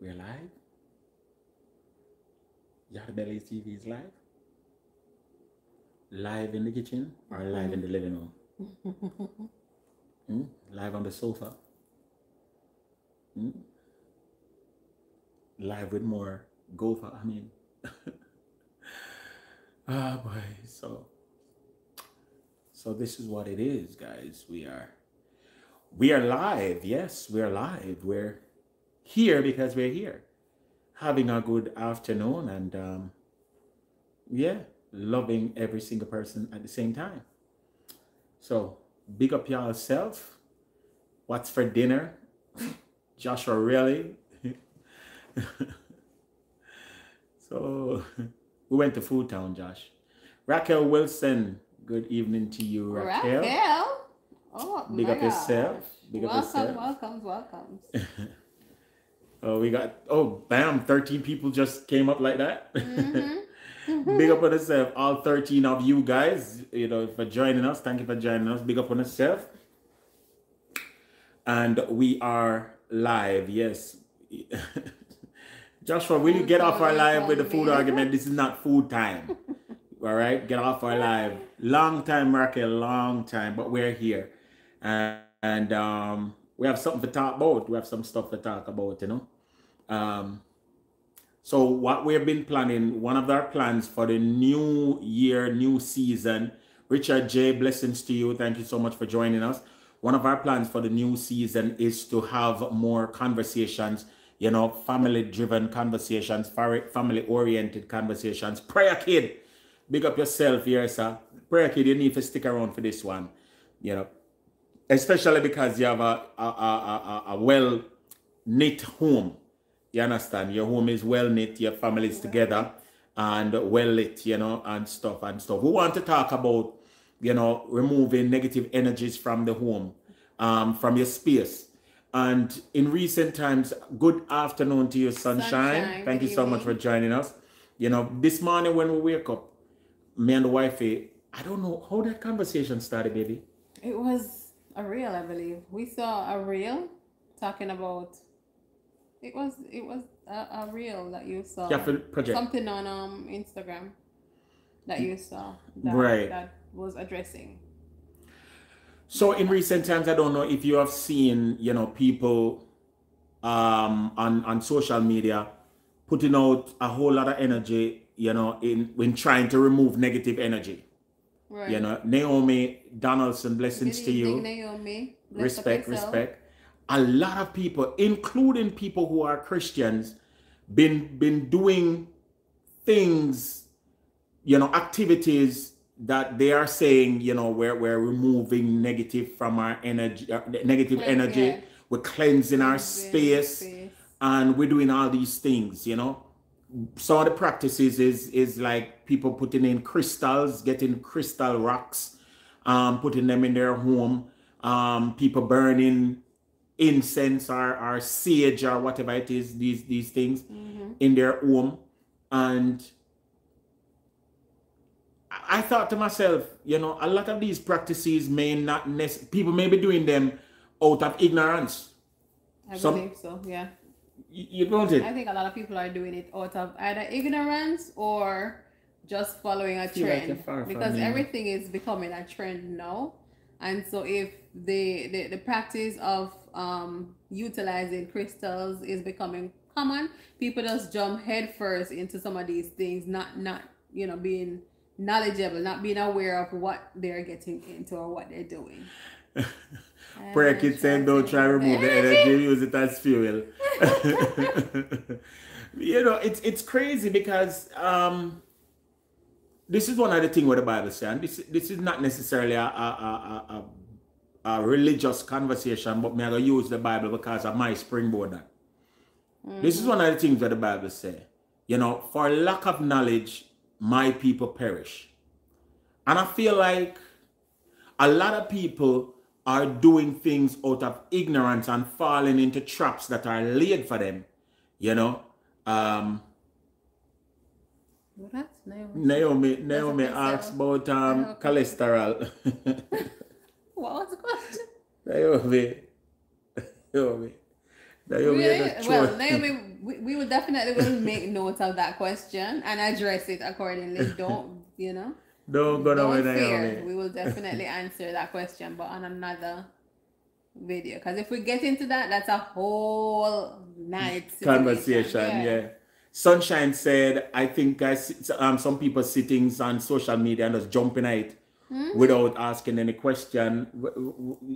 We're live. Yardie Belly TV is live. Live in the kitchen or live in the living room? Hmm? Live on the sofa. Hmm? Live with more gopher. I mean, ah boy. So, so this is what it is, guys. We are, we are live. Yes, we are live. We're here because we're here, having a good afternoon, and um, yeah, loving every single person at the same time. So, big up yourself. What's for dinner? Joshua, really? so, we went to Food Town, Josh. Raquel Wilson, good evening to you, Raquel. Raquel. Oh, Big my up yourself. gosh. Big up welcome, yourself. welcomes, welcomes. Oh, we got, oh, bam, 13 people just came up like that. Mhm. Big up on yourself, all 13 of you guys, you know, for joining us. Thank you for joining us. Big up on yourself. And we are live, yes. Joshua, will you get off our live with the food argument? This is not food time. All right, get off our live. Long time, Raquel, long time, but we're here. And, and um, we have something to talk about. We have some stuff to talk about, you know. Um, so what we've been planning, one of our plans for the new year, new season. Richard J, blessings to you. Thank you so much for joining us. One of our plans for the new season is to have more conversations, you know, family-driven conversations, family-oriented conversations. Prayer kid, big up yourself here, sir. Prayer kid, you need to stick around for this one, you know, especially because you have a a, a, a, a well knit home. You understand? Your home is well knit, your family is together and well lit, you know, and stuff and stuff. We want to talk about, you know, removing negative energies from the home, um, from your space. And in recent times, good afternoon to you, sunshine. Sunshine, Thank you so much for joining us. You know, this morning when we wake up, me and the wifey, I don't know how that conversation started, baby. It was a reel, I believe. We saw a reel talking about. It was it was a, a reel that you saw. Yeah, for project. Something on um Instagram that you saw. That, Right. That was addressing. So in recent times, I don't know if you have seen, you know, people um on on social media putting out a whole lot of energy, you know, in when trying to remove negative energy. Right. You know, Naomi Donaldson, blessings Good to you. Naomi. Bless respect, respect. A lot of people, including people who are Christians, been been doing things, you know, activities that they are saying, you know, we're we're removing negative from our energy, uh, negative energy. yeah. We're cleansing our space, space. and we're doing all these things, you know. Some of the practices is is like people putting in crystals, getting crystal rocks, um, putting them in their home. Um, people burning incense or, or sage or whatever it is, these these things Mhm. in their home. And I I thought to myself, you know, a lot of these practices may not nec- people may be doing them out of ignorance. I Some- believe so. Yeah. You, you don't it? I think a lot of people are doing it out of either ignorance or just following a Feel like trend you're far from because me. everything is becoming a trend now. And so if the the, the practice of um utilizing crystals is becoming common, people just jump headfirst into some of these things, not not you know being knowledgeable, not being aware of what they're getting into or what they're doing. Prayer And saying don't try to remove the energy, use it as fuel. you know, it's it's crazy because um this is one of the things what the Bible says, and this this is not necessarily a a, a, a, a religious conversation, but me I gonna use the Bible because of my springboard. That. This is one of the things that the Bible say. You know, for lack of knowledge, my people perish. And I feel like a lot of people are doing things out of ignorance and falling into traps that are laid for them. You know, um, Well, that's Naomi. Naomi Naomi asks about um, cholesterol. What was the question? Naomi, Naomi, Naomi, just Well. Naomi, we, we will definitely will make note of that question and address it accordingly. Don't you know? Don't go fear. Naomi. We will definitely answer that question, but on another video. Because if we get into that, that's a whole night conversation. Yeah. Sunshine said, I think I see, um, some people sitting on social media and just jumping at it Hmm? without asking any question.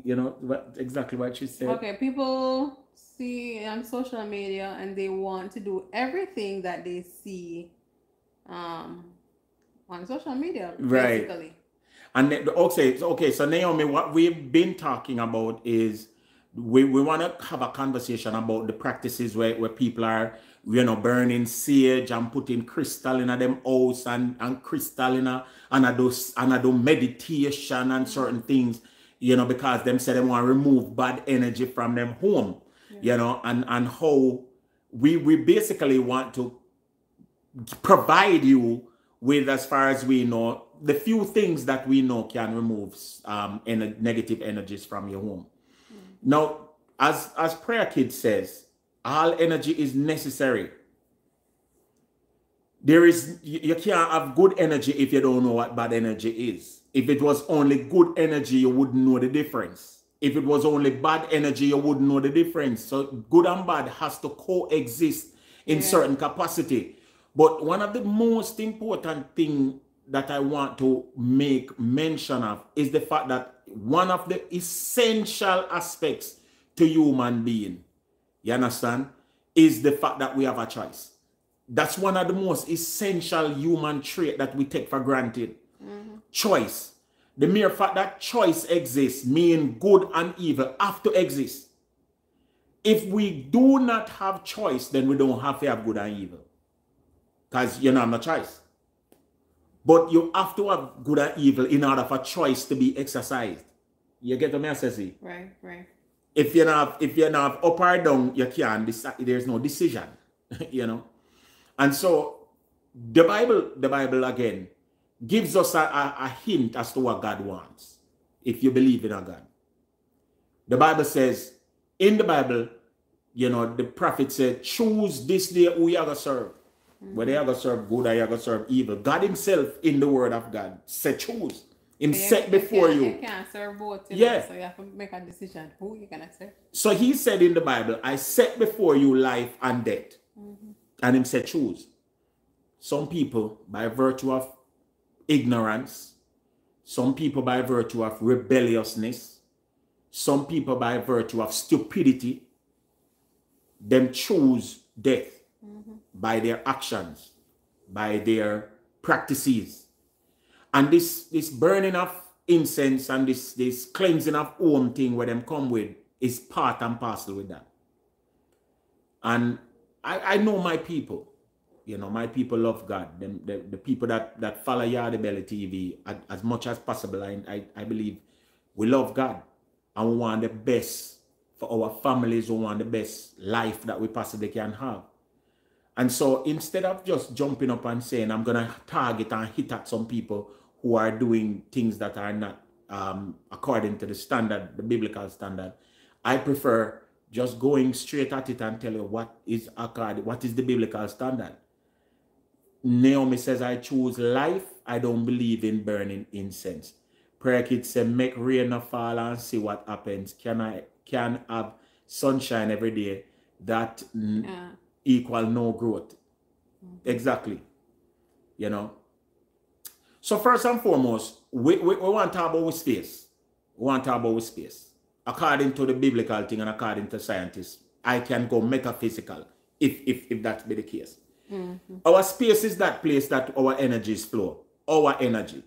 You know what exactly what she said. Okay, people see on social media and they want to do everything that they see um on social media Right. basically. And then, okay, so, okay, so Naomi, what we've been talking about is we, we want to have a conversation about the practices where, where people are, you know, burning sage and putting crystal in a them house and, and crystal in a, and I do, and I do meditation and certain things, you know, because them say they want to remove bad energy from them home, you know, and, and how we, we basically want to provide you with, as far as we know, the few things that we know can remove um, ener- negative energies from your home. Now, as as Prayer Kid says, all energy is necessary. There is you, you can't have good energy if you don't know what bad energy is. If it was only good energy, you wouldn't know the difference. If it was only bad energy, you wouldn't know the difference. So good and bad has to coexist in Yeah. certain capacity. But one of the most important thing that I want to make mention of is the fact that one of the essential aspects to human being, you understand, is the fact that we have a choice. That's one of the most essential human trait that we take for granted. Choice. The mere fact that choice exists, meaning good and evil have to exist. If we do not have choice, then we don't have to have good and evil. Because you don't have no choice. But you have to have good and evil in order for choice to be exercised. You get what I say? Right, right. If you're not if you're not up or down, you can't decide. There's no decision, you know. And so the Bible, the Bible again, gives us a, a, a hint as to what God wants. If you believe in a God, the Bible says in the Bible, you know, the prophet said, "Choose this day who you are gonna serve." Whether you are gonna serve good or you are gonna serve evil. God Himself in the Word of God said, "Choose." Him You- set before you. You can't serve both. You Yeah. Know, so you have to make a decision who you gonna serve. So he said in the Bible, I set before you life and death. Mm-hmm. And him said, choose. Some people, by virtue of ignorance, some people by virtue of rebelliousness, some people by virtue of stupidity, them choose death mm-hmm. by their actions, by their practices. And this this burning of incense and this this cleansing of home thing where them come with is part and parcel with that. And I, I know my people. You know, my people love God. Them, the, the people that, that follow Yardie Belly TV as, as much as possible, I, I, I believe we love God and we want the best for our families. We want the best life that we possibly can have. And so instead of just jumping up and saying, I'm going to target and hit at some people who are doing things that are not um, according to the standard, the biblical standard, I prefer just going straight at it and tell you what is according, what is the biblical standard. Naomi says, I choose life. I don't believe in burning incense. Prayer Kid said, make rain not fall and see what happens. Can I can have sunshine every day? That mm, Yeah. equal no growth. Exactly. You know. So first and foremost, we, we, we want to talk about space. We want to talk about space. According to the biblical thing and according to scientists, I can go metaphysical if if, if that be the case. Mm-hmm. Our space is that place that our energies flow. Our energy.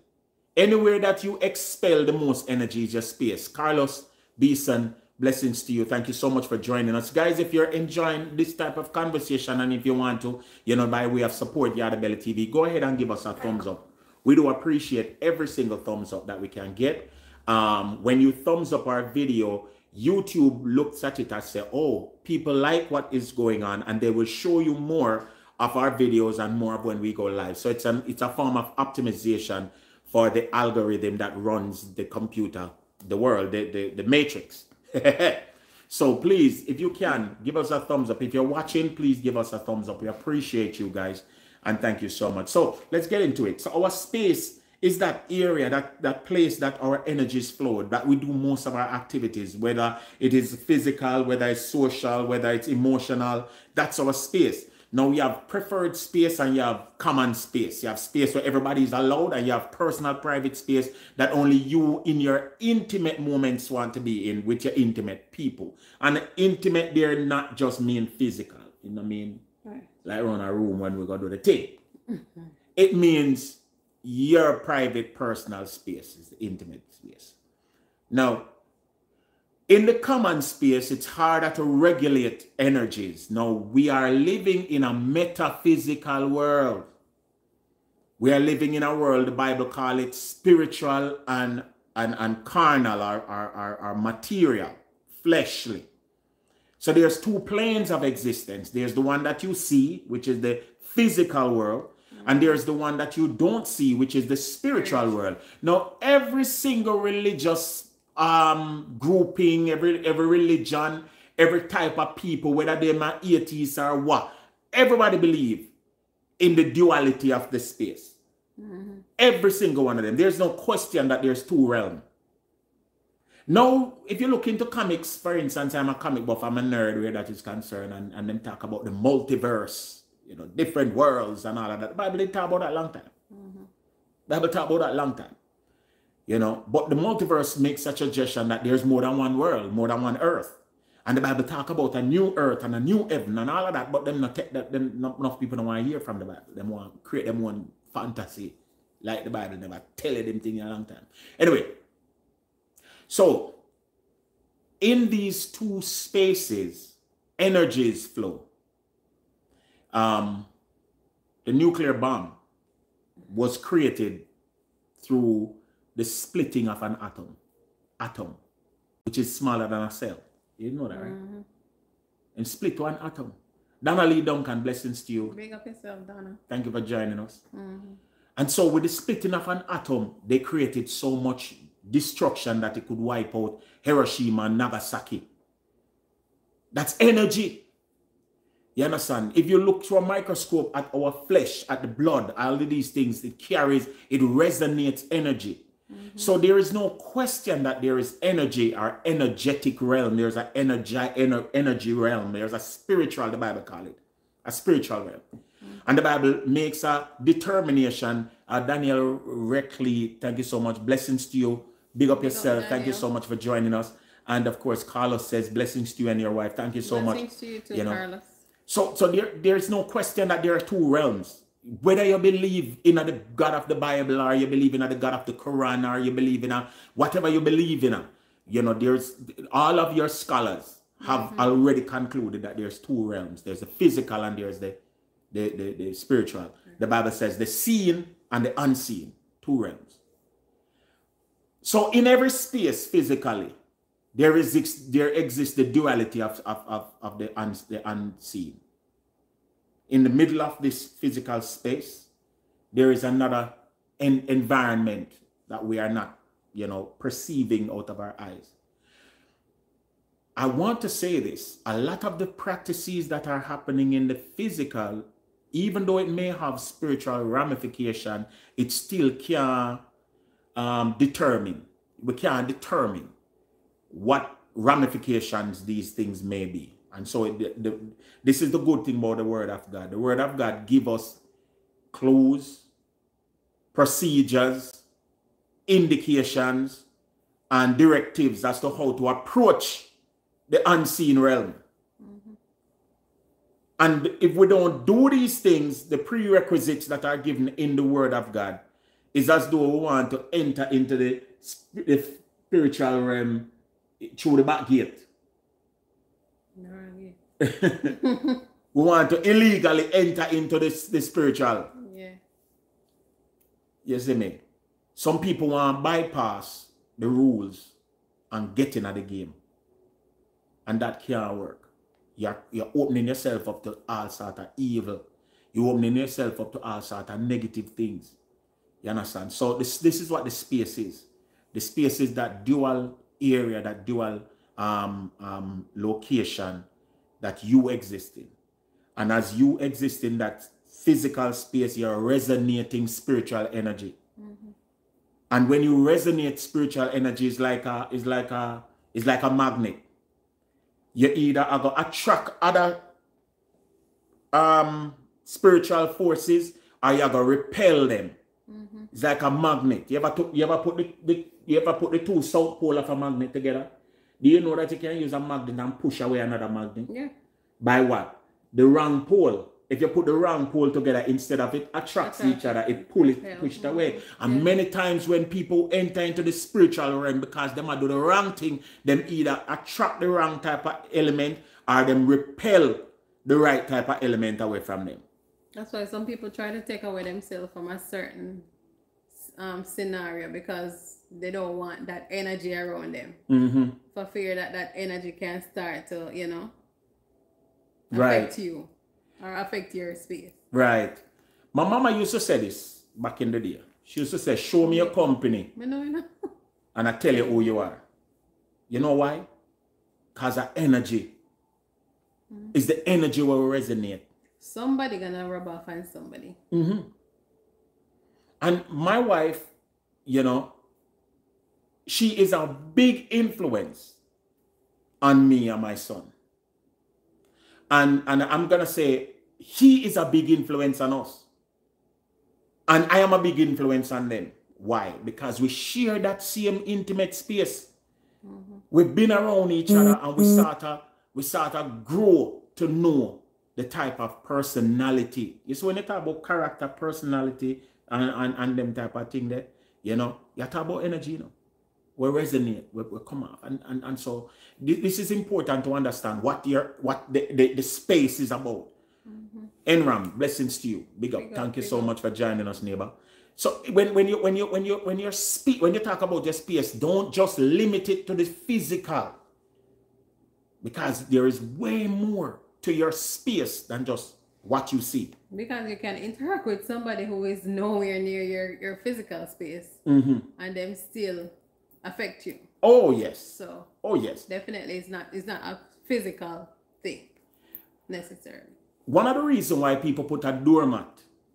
Anywhere that you expel the most energy is your space. Carlos Beeson, blessings to you. Thank you so much for joining us. Guys, if you're enjoying this type of conversation and if you want to, you know, by way of support Yardie Belly TV, go ahead and give us a thumbs up. We do appreciate every single thumbs up that we can get. Um, when you thumbs up our video, YouTube looks at it and say, oh, people like what is going on, and they will show you more of our videos and more of when we go live. So it's a, it's a form of optimization for the algorithm that runs the computer, the world, the, the, the matrix. So please, if you can, give us a thumbs up. If you're watching, please give us a thumbs up. We appreciate you guys. And thank you so much. So let's get into it. So our space is that area, that, that place that our energies flow, that we do most of our activities, whether it is physical, whether it's social, whether it's emotional. That's our space. Now you have preferred space and you have common space. You have space where everybody is allowed and you have personal private space that only you in your intimate moments want to be in with your intimate people. And intimate there not just mean physical. You know what I mean? Like run a room when we go to the tape. Mm-hmm. It means your private personal space is the intimate space. Now, in the common space, it's harder to regulate energies. Now, we are living in a metaphysical world. We are living in a world, the Bible call it spiritual and, and, and carnal or, or, or, or material, fleshly. So there's two planes of existence. There's the one that you see, which is the physical world, and there's the one that you don't see, which is the spiritual world. Now, every single religious um, grouping, every every religion, every type of people, whether they're atheists or what, everybody believe in the duality of the space. Mm-hmm. Every single one of them. There's no question that there's two realms. Now, if you look into comics, for instance, I'm a comic buff, I'm a nerd where that is concerned, and, and then talk about the multiverse, you know, different worlds and all of that. The Bible did talk about that long time. Mm-hmm. Bible talk about that long time. You know, but the multiverse makes such a suggestion that there's more than one world, more than one earth. And the Bible talk about a new earth and a new heaven and all of that, but them not take that them not enough people don't want to hear from the Bible. They want to create them one fantasy. Like the Bible never tell you them thing in a long time. Anyway, so in these two spaces, energies flow. Um, the nuclear bomb was created through the splitting of an atom. Atom, which is smaller than a cell. You know that, right? Mm-hmm. And split one atom. Donna Lee Duncan, blessings to you. Big up yourself, Donna. Thank you for joining us. Mm-hmm. And so, with the splitting of an atom, they created so much destruction that it could wipe out Hiroshima and Nagasaki. That's energy. You understand? If you look through a microscope at our flesh, at the blood, all of these things, it carries, it resonates energy. Mm-hmm. So there is no question that there is energy or energetic realm. There's an energy, ener- energy realm. There's a spiritual, the Bible call it, a spiritual realm. Mm-hmm. And the Bible makes a determination. Uh, Daniel Reckley, thank you so much. Blessings to you. Big up yourself. Thank you so much for joining us. And of course, Carlos says blessings to you and your wife. Thank you so much. blessings much. to you too, you know. Carlos. So, so there, there's no question that there are two realms whether you believe in the God of the Bible or you believe in the God of the Quran or you believe in a whatever you believe in, you know, there's all of your scholars have mm-hmm. already concluded that there's two realms. There's the physical and there's the the, the, the spiritual. Mm-hmm. The Bible says the seen and the unseen, two realms. So in every space physically, there is there exists the duality of, of, of, of the, un, the unseen in the middle of this physical space, there is another en- environment that we are not, you know, perceiving out of our eyes. I want to say this a lot of the practices that are happening in the physical, even though it may have spiritual ramification, it still can't um, determine. We can't determine what ramifications these things may be. And so the, the, this is the good thing about the word of God. The word of God give us clues, procedures, indications, and directives as to how to approach the unseen realm. Mm-hmm. And if we don't do these things, the prerequisites that are given in the word of God is as though we want to enter into the, the spiritual realm through the back gate. we want to illegally enter into this the spiritual. Yeah. You see me? Some people want to bypass the rules and get in at the game. And that can't work. You're, you're opening yourself up to all sort of evil. You're opening yourself up to all sort of negative things. You understand? So this, this is what the space is. The space is that dual area, that dual um, um, location that you exist in. And as you exist in that physical space, you're resonating spiritual energy. Mm-hmm. And when you resonate spiritual energy, is like a is like a is like a magnet. You either are to attract other um spiritual forces or you're to repel them. It's like a magnet. You ever, took, you ever put the, the you ever put the two south pole of a magnet together? Do you know that you can use a magnet and push away another magnet? Yeah. By what? The wrong pole. If you put the wrong pole together, instead of it attracts each other, it pull it, yeah. push it away. And yeah. many times when people enter into the spiritual realm because they might do the wrong thing, them either attract the wrong type of element or them repel the right type of element away from them. That's why some people try to take away themselves from a certain um, scenario because they don't want that energy around them mm-hmm. for fear that that energy can start to you know affect right. you or affect your space right my mama used to say this back in the day she used to say show me your company I know, I know. and i tell you who you are you know why because of energy mm-hmm. is the energy will resonate somebody gonna rub off on somebody mm-hmm. And my wife you know she is a big influence on me and my son. And, and I'm going to say, he is a big influence on us. And I am a big influence on them. Why? Because we share that same intimate space. Mm-hmm. We've been around each other and we start to, we start to grow to know the type of personality. You see, when you talk about character, personality, and, and, and them type of thing there, you know, you talk about energy, you know will resonate, will, will come up. And, and, and so this is important to understand what your what the, the, the space is about. Mm-hmm. Enram, blessings to you. Big up. Big Thank up, you so up. much for joining us, neighbor. So when, when you when you when you when you speak when you talk about your space, don't just limit it to the physical. Because there is way more to your space than just what you see. Because you can interact with somebody who is nowhere near your, your physical space mm-hmm. and them still affect you. Oh yes. So oh yes. Definitely it's not it's not a physical thing necessarily. One of the reasons why people put a doormat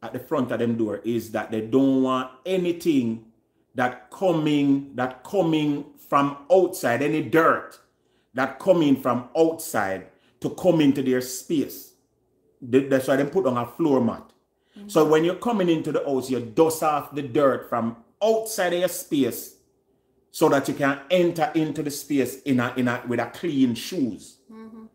at the front of them door is that they don't want anything that coming that coming from outside, any dirt that coming from outside to come into their space. That's why they put on a floor mat. Mm -hmm. So when you're coming into the house, you dust off the dirt from outside of your space so that you can enter into the space in a, in a, with a clean shoes. Mm-hmm.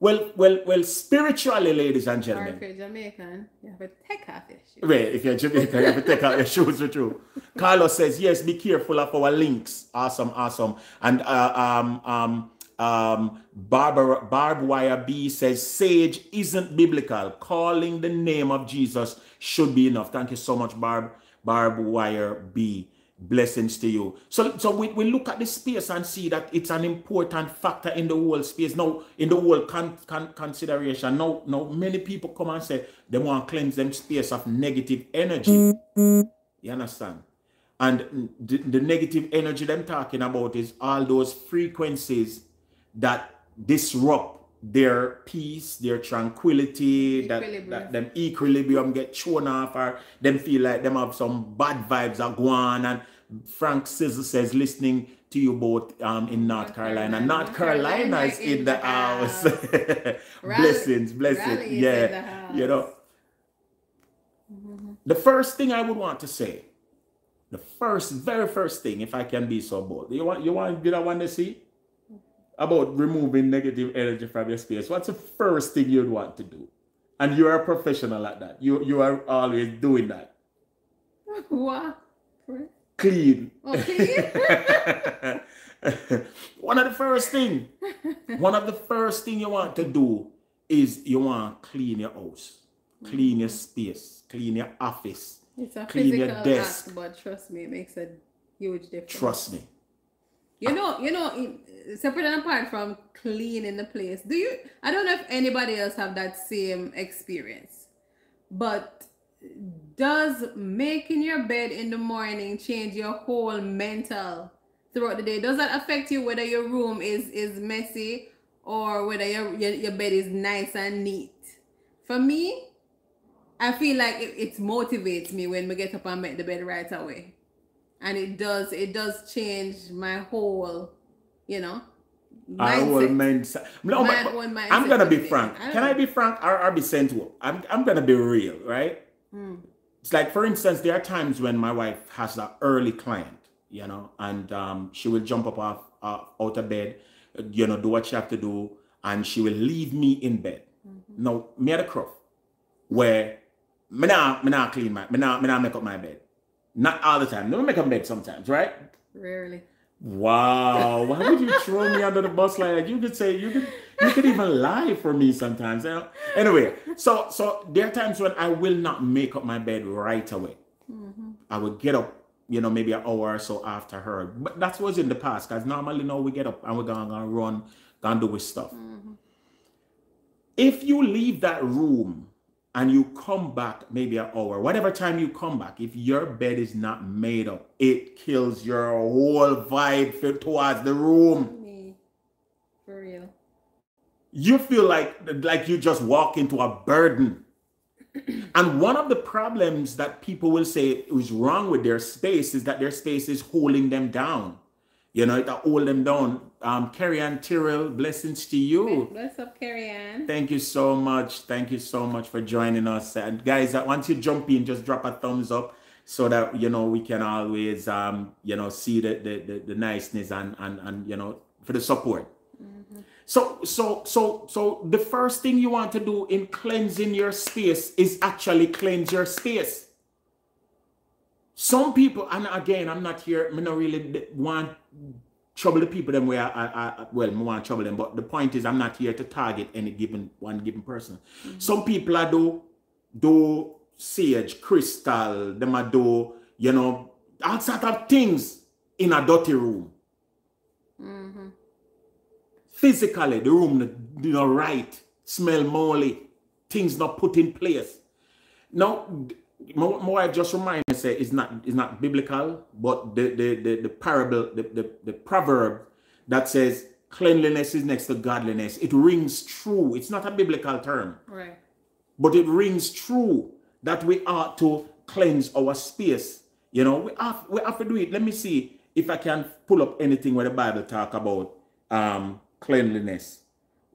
Well, well, well, spiritually, ladies and gentlemen. Or if you're Jamaican, you have to take off your shoes. Wait, if you're Jamaican, you have to take off your shoes with you. Carlos says, yes, be careful of our links. Awesome, awesome. And uh, um, um, um, Barbara, Barb Wire B says, Sage isn't biblical. Calling the name of Jesus should be enough. Thank you so much, Barb, Barb Wire B blessings to you. So, so we, we look at the space and see that it's an important factor in the whole space. Now, in the whole con, con, consideration, now, now many people come and say they want to cleanse them space of negative energy. You understand? And the, the negative energy them talking about is all those frequencies that disrupt their peace, their tranquility, that, that them equilibrium get thrown off, or them feel like them have some bad vibes are going. And Frank Sizzle says, listening to you both um, in North Carolina. North Carolina is in the house. blessings, blessings. Yeah, you know. Mm-hmm. The first thing I would want to say, the first, very first thing, if I can be so bold, you want, you want, did I want to see? About removing negative energy from your space, what's the first thing you'd want to do? And you're a professional at that. You you are always doing that. What? Clean. Oh, okay. one of the first thing, one of the first thing you want to do is you want to clean your house, clean your space, clean your office, it's a clean your desk. Act, but trust me, it makes a huge difference. Trust me. You know, you know, separate and apart from cleaning the place, do you? I don't know if anybody else have that same experience, but does making your bed in the morning change your whole mental throughout the day. Does that affect you whether your room is is messy or whether your your, your bed is nice and neat? For me, I feel like it, it motivates me when we get up and make the bed right away. And it does it does change my whole, you know, our whole mindset. No, My whole mindset I'm gonna be frank. I Can I be frank or, or be sensual? I'm I'm gonna be real, right? Hmm. It's like, for instance, there are times when my wife has an early client, you know, and um, she will jump up off uh, out of bed, you know, do what she have to do, and she will leave me in bed. Mm-hmm. Now, me at the croft, where me not, me not clean my, me not, me not make up my bed. Not all the time. No, make a bed sometimes, right? Rarely. Wow, why would you throw me under the bus like that? You could say you could you could even lie for me sometimes. you know? Anyway, so so there are times when I will not make up my bed right away. Mm-hmm. I would get up, you know, maybe an hour or so after her. But that was in the past, because normally now we get up and we're gonna, gonna run, gonna do with stuff. Mm-hmm. If you leave that room and you come back maybe an hour, whatever time you come back, if your bed is not made up, it kills your whole vibe towards the room. Me. For real. You feel like like you just walk into a burden. And one of the problems that people will say is wrong with their space is that their space is holding them down. You know, it hold them down. Um, Carrie Ann Tyrrell, blessings to you. What's up, Carrie Ann? Thank you so much. Thank you so much for joining us. And guys, uh, once you jump in, just drop a thumbs up so that you know we can always um you know see the the, the, the niceness and, and and you know for the support. So so so so the first thing you want to do in cleansing your space is actually cleanse your space. Some people, and again, I'm not here, I don't really want trouble the people them where I, I, I well, I want to trouble them, but the point is I'm not here to target any given one given person. Some people are do do sage, crystal, them are do, you know, all sort of things in a dirty room. Mm-hmm. Physically, the room not- you know right, smell moldy, things not put in place. Now, my, my wife just reminded me say it's not it's not biblical, but the the the, the parable, the, the the proverb that says cleanliness is next to godliness, it rings true. It's not a biblical term, Right. but it rings true that we ought to cleanse our space. You know, we have we have to do it. Let me see if I can pull up anything where the Bible talk about um cleanliness.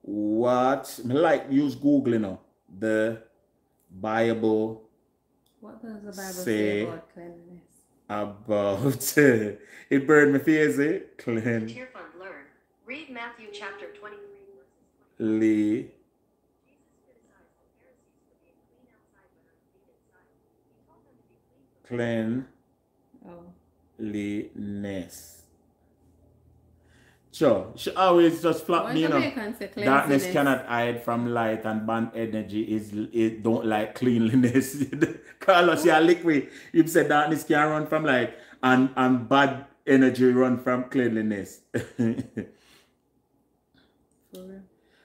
What like use Google, you know, the Bible What does the Bible Say- say about cleanliness? about it burned my face, eh? Cleanly. Tearfund Learn. Read Matthew chapter 23, verses 20. Cleanliness. Sure. She always just Why me, you know. Darkness cannot hide from light, and bad energy is it don't like cleanliness. Carlos, you liquid. You said darkness can run from light, and and bad energy run from cleanliness.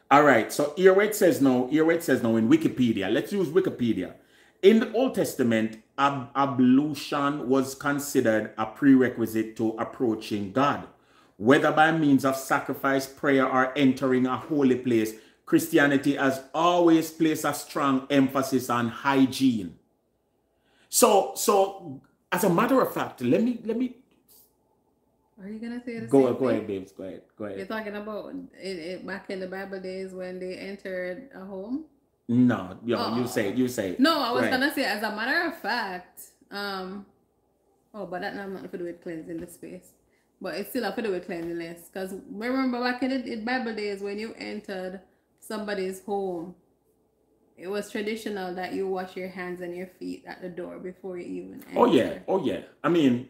All right, so here where it says no, here where it says no in Wikipedia. Let's use Wikipedia. In the Old Testament, ab- ablution was considered a prerequisite to approaching God, whether by means of sacrifice, prayer, or entering a holy place. Christianity has always placed a strong emphasis on hygiene. So, so as a matter of fact, let me let me Are you gonna say the go same go thing? ahead, babes. Go ahead, go ahead. You're talking about it, it, back in the Bible days when they entered a home. No, yo, you Oh. say you say. No, I was Right. gonna say, as a matter of fact, um, oh, but that not nothing to do with cleansing the space, but it's still have to do with cleanliness. Cause remember back in the in Bible days when you entered somebody's home, it was traditional that you wash your hands and your feet at the door before you even. Enter. Oh yeah, oh yeah. I mean,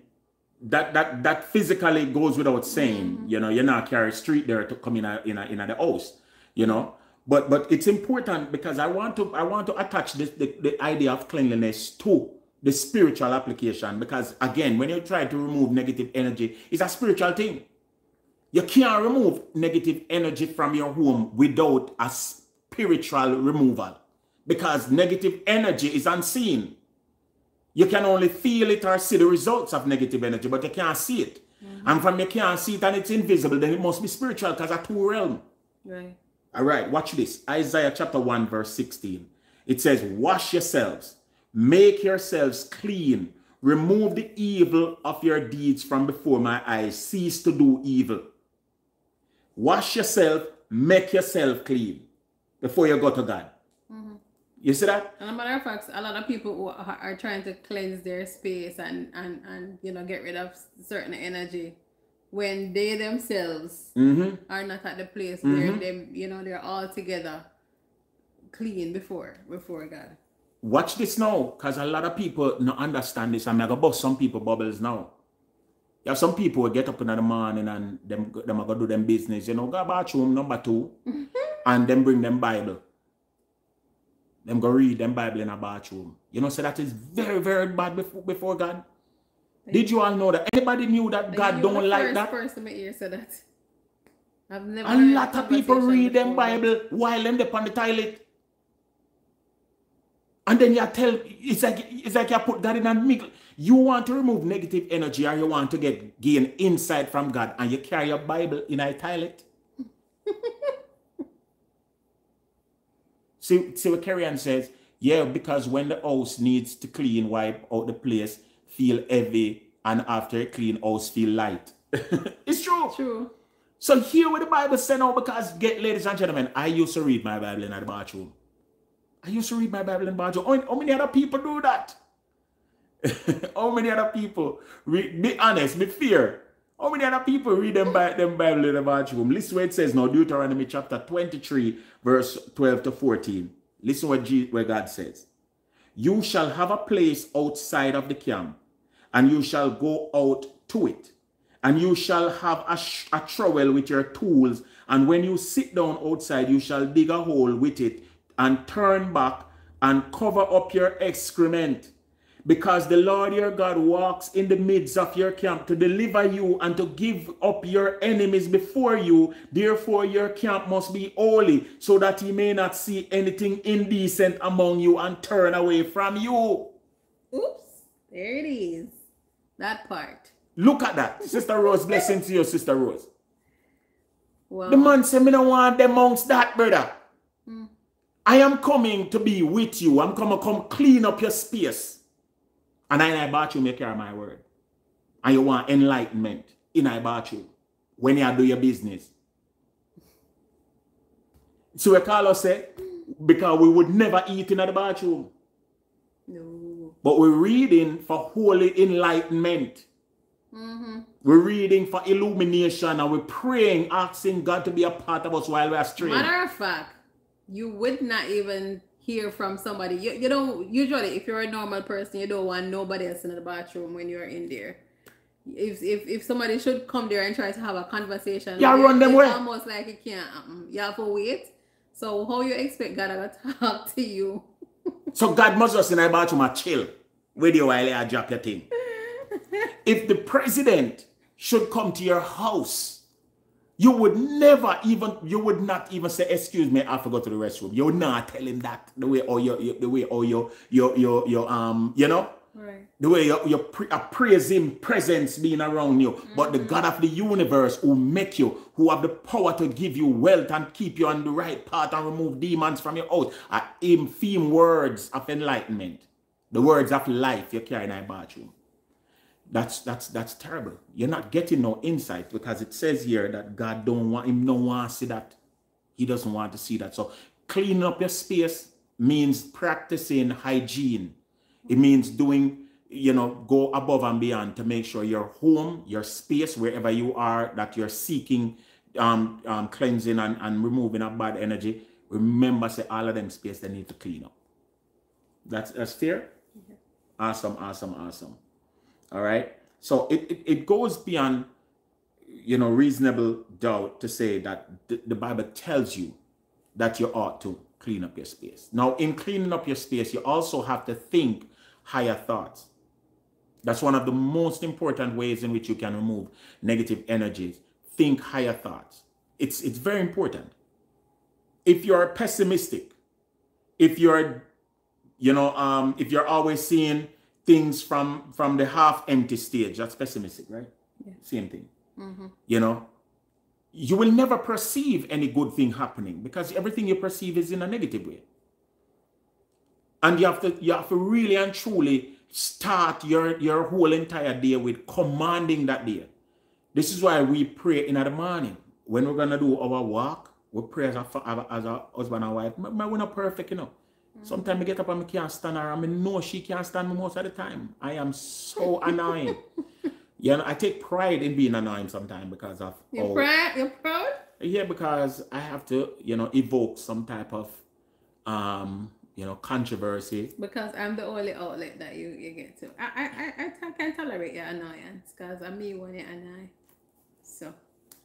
that that that physically goes without saying. Mm-hmm. You know, you're not carry street there to come in a, in a, in a the house. You know, but but it's important because I want to I want to attach this the, the idea of cleanliness to the spiritual application because again, when you try to remove negative energy, it's a spiritual thing. You can't remove negative energy from your home without a spiritual removal because negative energy is unseen. You can only feel it or see the results of negative energy, but you can't see it. Mm-hmm. And from you can't see it and it's invisible, then it must be spiritual because it's two realm. Right. All right, watch this. Isaiah chapter 1, verse 16. It says, Wash yourselves, make yourselves clean, remove the evil of your deeds from before my eyes, cease to do evil. Wash yourself, make yourself clean before you go to God. You see that? And a matter of fact, a lot of people who are, are trying to cleanse their space and, and, and you know get rid of certain energy when they themselves Mm-hmm. are not at the place where them you know they're all together clean before before God. Watch this now, because a lot of people not understand this. I'm gonna bust some people bubbles now. You have some people who get up in the morning and them them are gonna do them business, you know, go bathroom number two, mm-hmm. and then bring them Bible. Them go read them Bible in a bathroom. You know, so that is very, very bad before, before God. Did you all know that? Anybody knew that Like, God you don't the like first that? person to hear say that. I've never A lot of people read them before. Bible while them on the toilet. And then you tell it's like it's like you put God in a middle. You want to remove negative energy or you want to get gain insight from God and you carry your Bible in a toilet. see, see what Carrie says? Yeah, because when the house needs to clean, wipe out the place, feel heavy, and after it clean, house feel light. it's true. True. So here what the Bible says now because get ladies and gentlemen, I used to read my Bible in the bathroom. I used to read my Bible in the. How, how many other people do that? how many other people read, be honest, be fair. How many other people read them, Bi- them Bible in the bathroom? Listen what it says now, Deuteronomy chapter 23, verse 12 to 14. Listen what, G, what God says. You shall have a place outside of the camp, and you shall go out to it. And you shall have a, a trowel with your tools. And when you sit down outside, you shall dig a hole with it and turn back and cover up your excrement. Because the Lord your God walks in the midst of your camp to deliver you and to give up your enemies before you. Therefore, your camp must be holy, so that he may not see anything indecent among you and turn away from you. Oops. There it is. That part. Look at that. Sister Rose, blessing to you, Sister Rose. Well, The man said, me don't want them amongst that, brother. I am coming to be with you. I'm coming to come clean up your space. And I I bathroom, you carry my word. And you want enlightenment in I bathroom when you do your business. So we call us say, because we would never eat in the bathroom. no. But we're reading for holy enlightenment. Mm-hmm. We're reading for illumination and we're praying, asking God to be a part of us while we're straying. Matter of fact, you would not even hear from somebody. You, you don't usually if you're a normal person, you don't want nobody else in the bathroom when you're in there. If if if somebody should come there and try to have a conversation, Yeah, run them it's way. almost like it can't happen. You have to wait. So how you expect God to talk to you? So God must just in the bathroom and chill with you while you drop your thing. if the president should come to your house, you would never even, you would not even say, excuse me, I forgot to the restroom. You would not tell him that the way or your, your the way or your your your your um you know? Right. the way you, you pre- praise him presence being around you. But the god of the universe who make you who have the power to give you wealth and keep you on the right path and remove demons from your out are him theme words of enlightenment. The words of life you carry in a bathroom that's that's that's terrible you're not getting no insight because it says here that god don't want him don't want to see that he doesn't want to see that so cleaning up your space means practicing hygiene it means doing, you know, go above and beyond to make sure your home, your space, wherever you are, that you're seeking um, um cleansing and, and removing of bad energy. Remember, say all of them space they need to clean up. That's that's fair. Awesome, awesome, awesome. All right. So it, it, it goes beyond, you know, reasonable doubt to say that the, the Bible tells you that you ought to clean up your space. Now, in cleaning up your space, you also have to think higher thoughts. That's one of the most important ways in which you can remove negative energies. Think higher thoughts. It's it's very important. If you're pessimistic, if you're you know um if you're always seeing things from from the half empty stage, that's pessimistic, right? Yeah. Same thing. Mm-hmm. You know, you will never perceive any good thing happening because everything you perceive is in a negative way. And you have to you have to really and truly start your your whole entire day with commanding that day. This is why we pray in the morning when we're gonna do our walk. We pray as a, as a husband and wife. My, we're not perfect, you know. Sometimes I get up and I can't stand her. I mean, no, she can't stand me most of the time. I am so annoying. You know, I take pride in being annoying sometimes because of You're how- proud? You're proud? yeah, because I have to, you know, evoke some type of, um, you know, controversy. Because I'm the only outlet that you, you get to. I I I can't tolerate your annoyance because I'm me when you annoy. So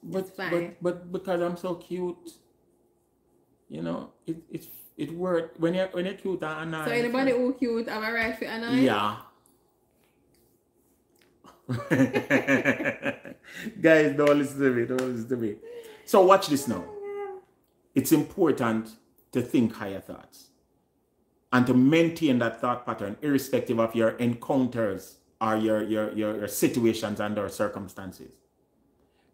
But fine. but but because I'm so cute, you know, it it it worked when you when you're cute and annoying. so anybody who cute have a right for annoy? Yeah. Guys, don't listen to me. Don't listen to me. So watch this now. It's important to think higher thoughts and to maintain that thought pattern irrespective of your encounters or your, your, your, your situations and or circumstances.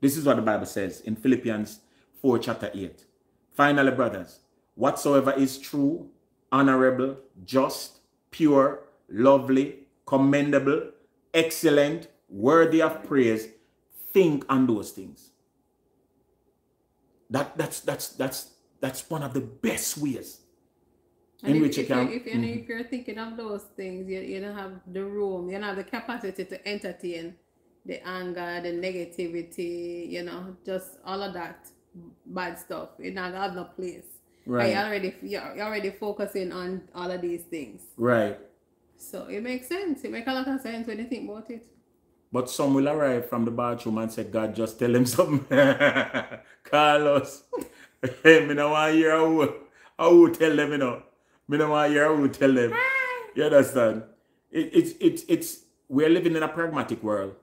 This is what the Bible says in Philippians 4, chapter 8. Finally, brothers, whatsoever is true, honorable, just, pure, lovely, commendable, excellent, worthy of praise, think on those things. That that's that's that's that's one of the best ways And in if, which you if, can. you, if, you know, if you're thinking of those things, you, you don't have the room, you don't have the capacity to entertain the anger, the negativity, you know, just all of that bad stuff. You not have no place. Right. You already you're, already focusing on all of these things. Right. So it makes sense. It makes a lot of sense when you think about it. But some will arrive from the bathroom and say, God, just tell him something. Carlos, hey, me no want hear who, who tell them, you know. Me no want hear who tell them. You understand? It, it's, it's, it's, we're living in a pragmatic world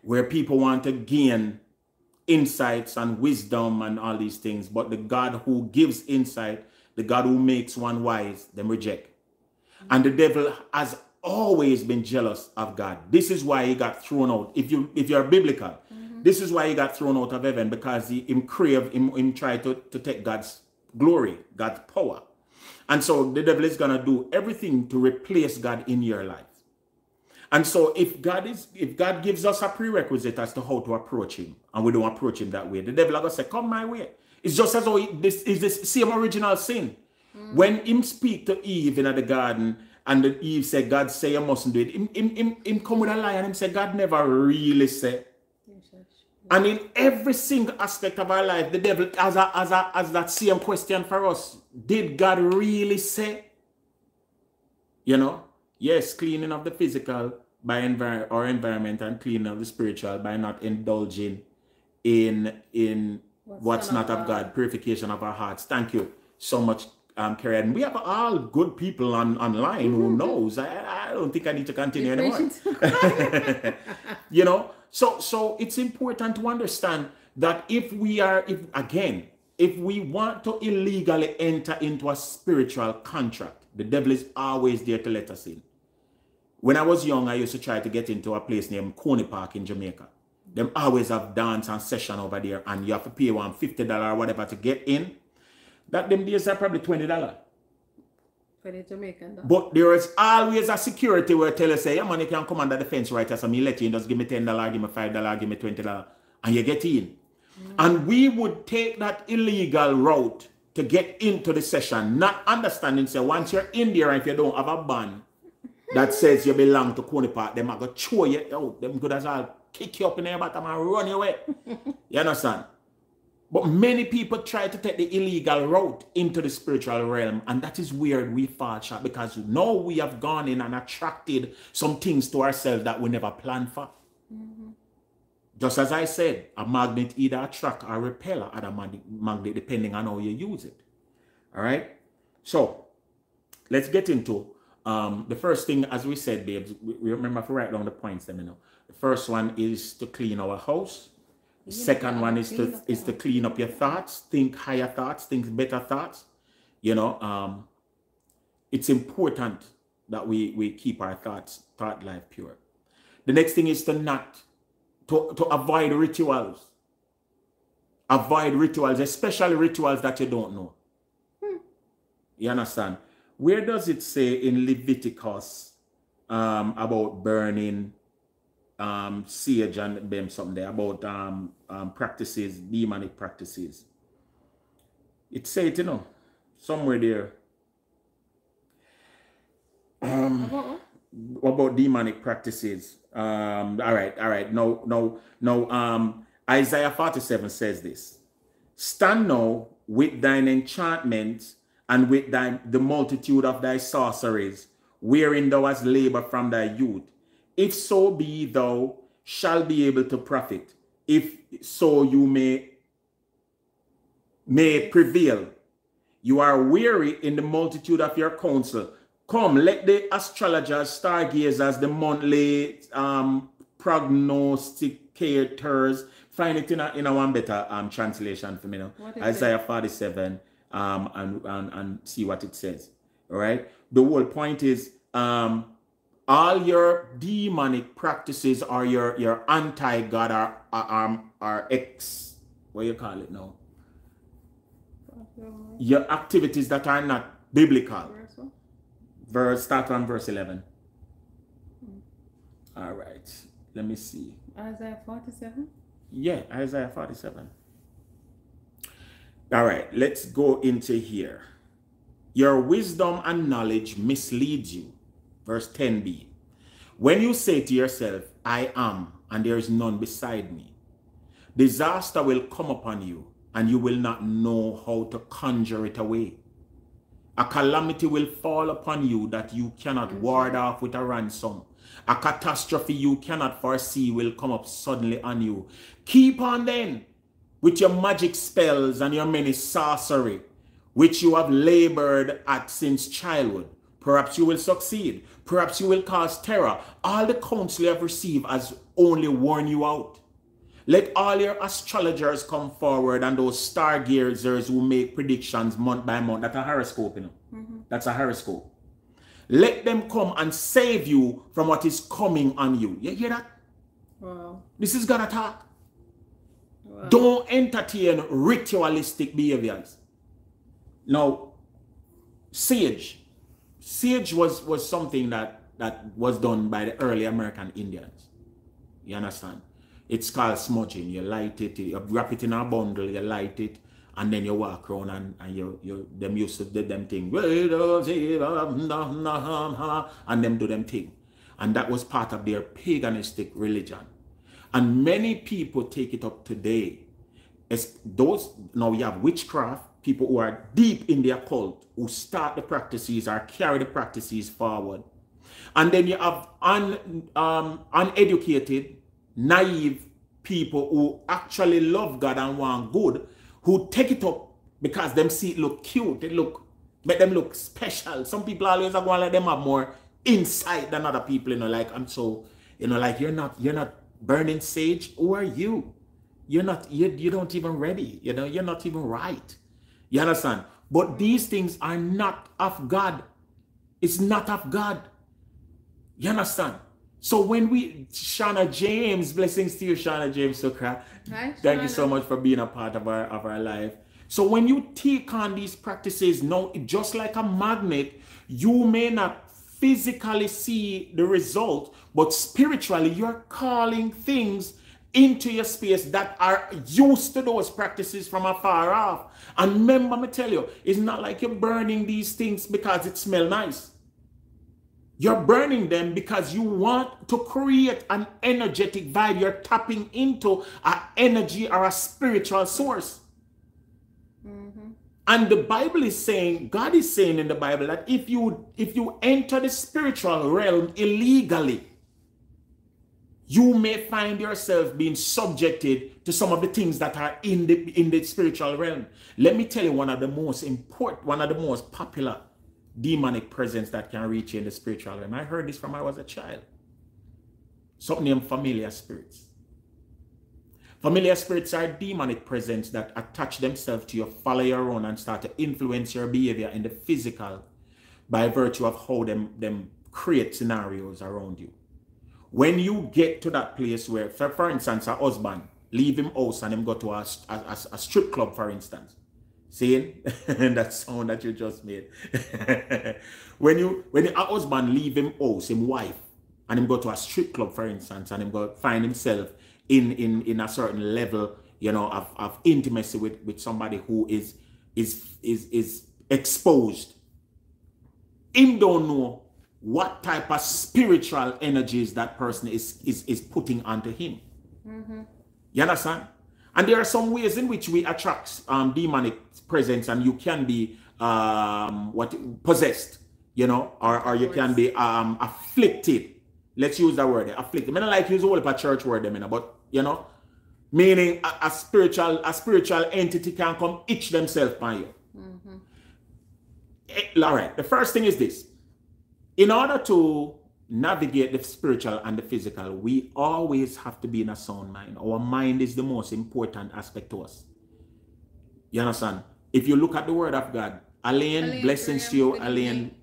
where people want to gain insights and wisdom and all these things, but the God who gives insight, the God who makes one wise, them reject. And the devil has always been jealous of God. This is why he got thrown out. If you if you're biblical, this is why he got thrown out of heaven because he him crave him, him try to, to take God's glory, God's power. And so the devil is gonna do everything to replace God in your life. And so if God is if God gives us a prerequisite as to how to approach him, and we don't approach him that way, the devil gonna say, Come my way. It's just as though this is the same original sin. Mm. When him speak to Eve in the garden, and the Eve said, God say you mustn't do it. Him, him, him, him come with a lie and him say, God never really said. And in every single aspect of our life, the devil has, a, has, a, has that same question for us. Did God really say? You know, yes, cleaning of the physical by envir- our environment and cleaning of the spiritual by not indulging in in what's, not of God, purification of our hearts. Thank you so much, um, Carrie. And we have all good people on online who knows. I, I don't think I need to continue You're anymore. you know so so it's important to understand that if we are if again if we want to illegally enter into a spiritual contract the devil is always there to let us in when i was young i used to try to get into a place named coney park in jamaica. Them always have dance and session over there and you have to pay one $50 or whatever to get in. That them days are probably $20 For the Jamaican dog. but there is always a security where tell you say, yeah man, you can come under the fence right so me let you in, just give me ten dollar, give me five dollar, give me twenty dollar, and you get in. And we would take that illegal route to get into the session, not understanding say once you're in there and if you don't have a band that says you belong to Coney Park, them are gonna throw you out. Them could as well kick you up in your bottom and run you away. you understand? But many people try to take the illegal route into the spiritual realm, and that is where we fall short because now we have gone in and attracted some things to ourselves that we never planned for. Mm-hmm. Just as I said, a magnet either attract or repel other mag- magnet depending on how you use it. All right. So let's get into um, the first thing, as we said, babes. We, we remember to write down the points. Let me know. The first one is to clean our house. The second one is to is to clean up your thoughts, think higher thoughts, think better thoughts. You know, um, it's important that we we keep our thoughts thought life pure. The next thing is to not to, to avoid rituals. Avoid rituals, especially rituals that you don't know. You understand? Where does it say in Leviticus um, about burning um, sage and them something there about um, um, practices, demonic practices? It say it, you know, somewhere there. Um, About what? about demonic practices. Um, all right, all right. No, no, no. Um, Isaiah 47 says this Stand now with thine enchantments and with thine the multitude of thy sorceries, wherein thou hast labored from thy youth. If so be thou shall be able to profit, if so you may may prevail. You are weary in the multitude of your counsel. Come, let the astrologers, stargazers, the monthly um, prognosticators find it in a, in a one better um, translation for me now. Isaiah 47 um, and, and, and see what it says. All right. The whole point is um, all your demonic practices are your, your anti God are, are, um, are ex, what you call it now? Your activities that are not biblical. Verse start on verse 11. All right. Let me see. Isaiah 47. Yeah, Isaiah 47. All right, let's go into here. Your wisdom and knowledge misleads you. Verse 10b. When you say to yourself, I am, and there is none beside me, disaster will come upon you, and you will not know how to conjure it away. A calamity will fall upon you that you cannot ward off with a ransom. A catastrophe you cannot foresee will come up suddenly on you. Keep on then with your magic spells and your many sorcery, which you have labored at since childhood. Perhaps you will succeed. Perhaps you will cause terror. All the counsel you have received has only worn you out. Let all your astrologers come forward and those stargazers who make predictions month by month. That's a horoscope, you know. Mm-hmm. That's a horoscope. Let them come and save you from what is coming on you. You hear that? Wow. This is gonna talk. wow. Don't entertain ritualistic behaviors. Now, sage. Sage was, was something that, that was done by the early American Indians. You understand? It's called smudging. You light it, you wrap it in a bundle, you light it, and then you walk around and, and you, you them used to do them thing. Um, um, and them do them thing. And that was part of their paganistic religion. And many people take it up today. As those now we have witchcraft, people who are deep in their cult, who start the practices or carry the practices forward. And then you have un, um, uneducated, naive people who actually love God and want good, who take it up because them see it look cute, it look make them look special. Some people always are going to let them have more insight than other people, you know, like I'm so, you know, like you're not you're not burning sage. Who are you? You're not you, you don't even ready, you know, you're not even right. You understand? But these things are not of God. It's not of God. You understand? So when we, Shauna James, blessings to you, Shauna James Sukra. Hi, Thank you so much for being a part of our of our life. So when you take on these practices, no, just like a magnet, you may not physically see the result, but spiritually you're calling things into your space that are used to those practices from afar off. And remember me tell you, it's not like you're burning these things because it smell nice. You're burning them because you want to create an energetic vibe. You're tapping into an energy or a spiritual source. Mm-hmm. And the Bible is saying, God is saying in the Bible that if you if you enter the spiritual realm illegally, you may find yourself being subjected to some of the things that are in the in the spiritual realm. Let me tell you one of the most important, one of the most popular demonic presence that can reach you in the spiritual realm. I heard this from I was a child. Something named familiar spirits. Familiar spirits are demonic presence that attach themselves to you, follow you around, and start to influence your behavior in the physical by virtue of how them, them create scenarios around you. When you get to that place where, for, for instance, a husband leave him house and him go to a, a, a, a strip club, for instance. Seeing that sound that you just made. when you when a husband leave him house, him wife, and him go to a strip club, for instance, and him go find himself in in in a certain level, you know, of, of intimacy with with somebody who is is is is exposed. Him don't know what type of spiritual energies that person is is is putting onto him. Mm-hmm. You understand? And there are some ways in which we attract um, demonic presence, and you can be um, what possessed, you know, or, or you can be um, afflicted. Let's use that word, afflicted. I don't like use the whole of a church word, I mean, but you know, meaning a, a, spiritual a spiritual entity can come itch themselves by you. Mm-hmm. Eh, all right. The first thing is this: in order to navigate the spiritual and the physical, we always have to be in a sound mind. Our mind is the most important aspect to us. You understand? If you look at the word of God, Alain, blessings to you, Alain.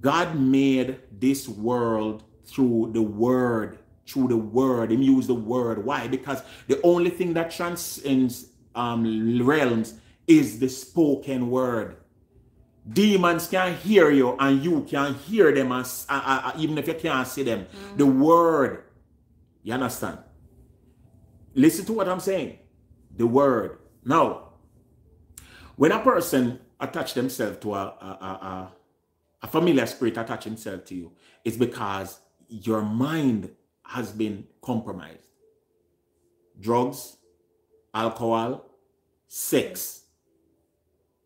God made this world through the word, through the word. He used the word. Why? Because the only thing that transcends um, realms is the spoken word demons can hear you and you can hear them as, uh, uh, even if you can't see them. Mm-hmm. the word you understand? Listen to what i'm saying. The word. Now when a person attach themselves to a, a, a, a familiar spirit attach himself to you it's because your mind has been compromised. Drugs alcohol sex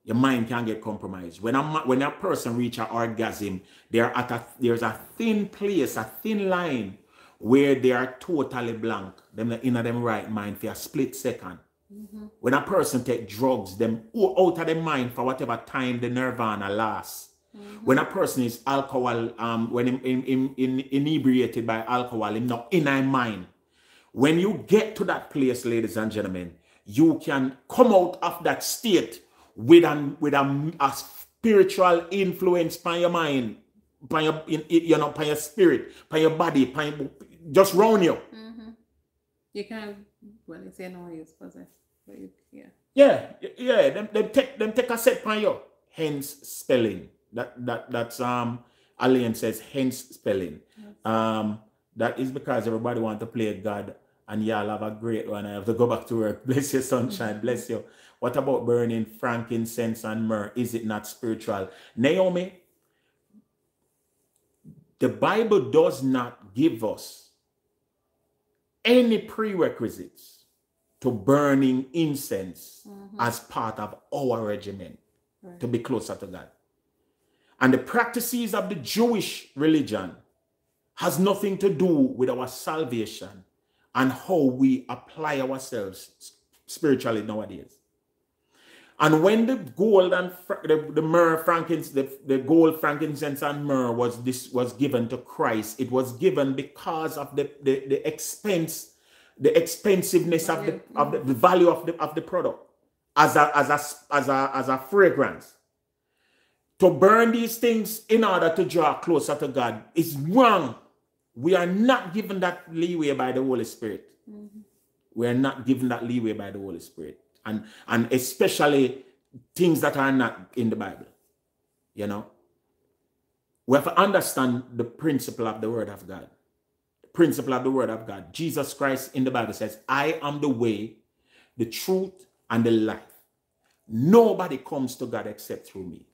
your mind can get compromised. When a when a person reach an orgasm, they're at a there's a thin place, a thin line where they are totally blank. Them in them right mind for a split 2nd mm-hmm. When a person take drugs, them out of their mind for whatever time the nirvana lasts. Mm-hmm. When a person is alcohol, um, when in, in, in, inebriated by alcohol, him not in their mind. When you get to that place, ladies and gentlemen, you can come out of that state with an with a, a spiritual influence on your mind, on your in, you know, on your spirit, on your body, on your, just round you. Mm-hmm. You can well say no use possessed, but you yeah. Yeah, yeah. Them, them take them take a set on you. Hence spelling. That that that's um Alain says hence spelling. Yes. Um that is because everybody want to play God and y'all have a great one. I have to go back to work. Bless your sunshine. Bless you. What about burning frankincense and myrrh? Is it not spiritual? Naomi, the Bible does not give us any prerequisites to burning incense mm-hmm. as part of our regimen right. to be closer to God. And the practices of the Jewish religion has nothing to do with our salvation and how we apply ourselves spiritually nowadays. And when the gold and the, the myrrh, frankincense, the, the gold, frankincense, and myrrh was this was given to Christ, it was given because of the, the, the expense, the expensiveness of the of the, the value of the of the product as a as a as a as a fragrance. To burn these things in order to draw closer to God is wrong. We are not given that leeway by the Holy Spirit. Mm-hmm. We are not given that leeway by the Holy Spirit and and especially things that are not in the Bible. You know, we have to understand the principle of the Word of God. The principle of the Word of God. Jesus Christ in the Bible says, "I am the way, the truth, and the life. Nobody comes to God except through me."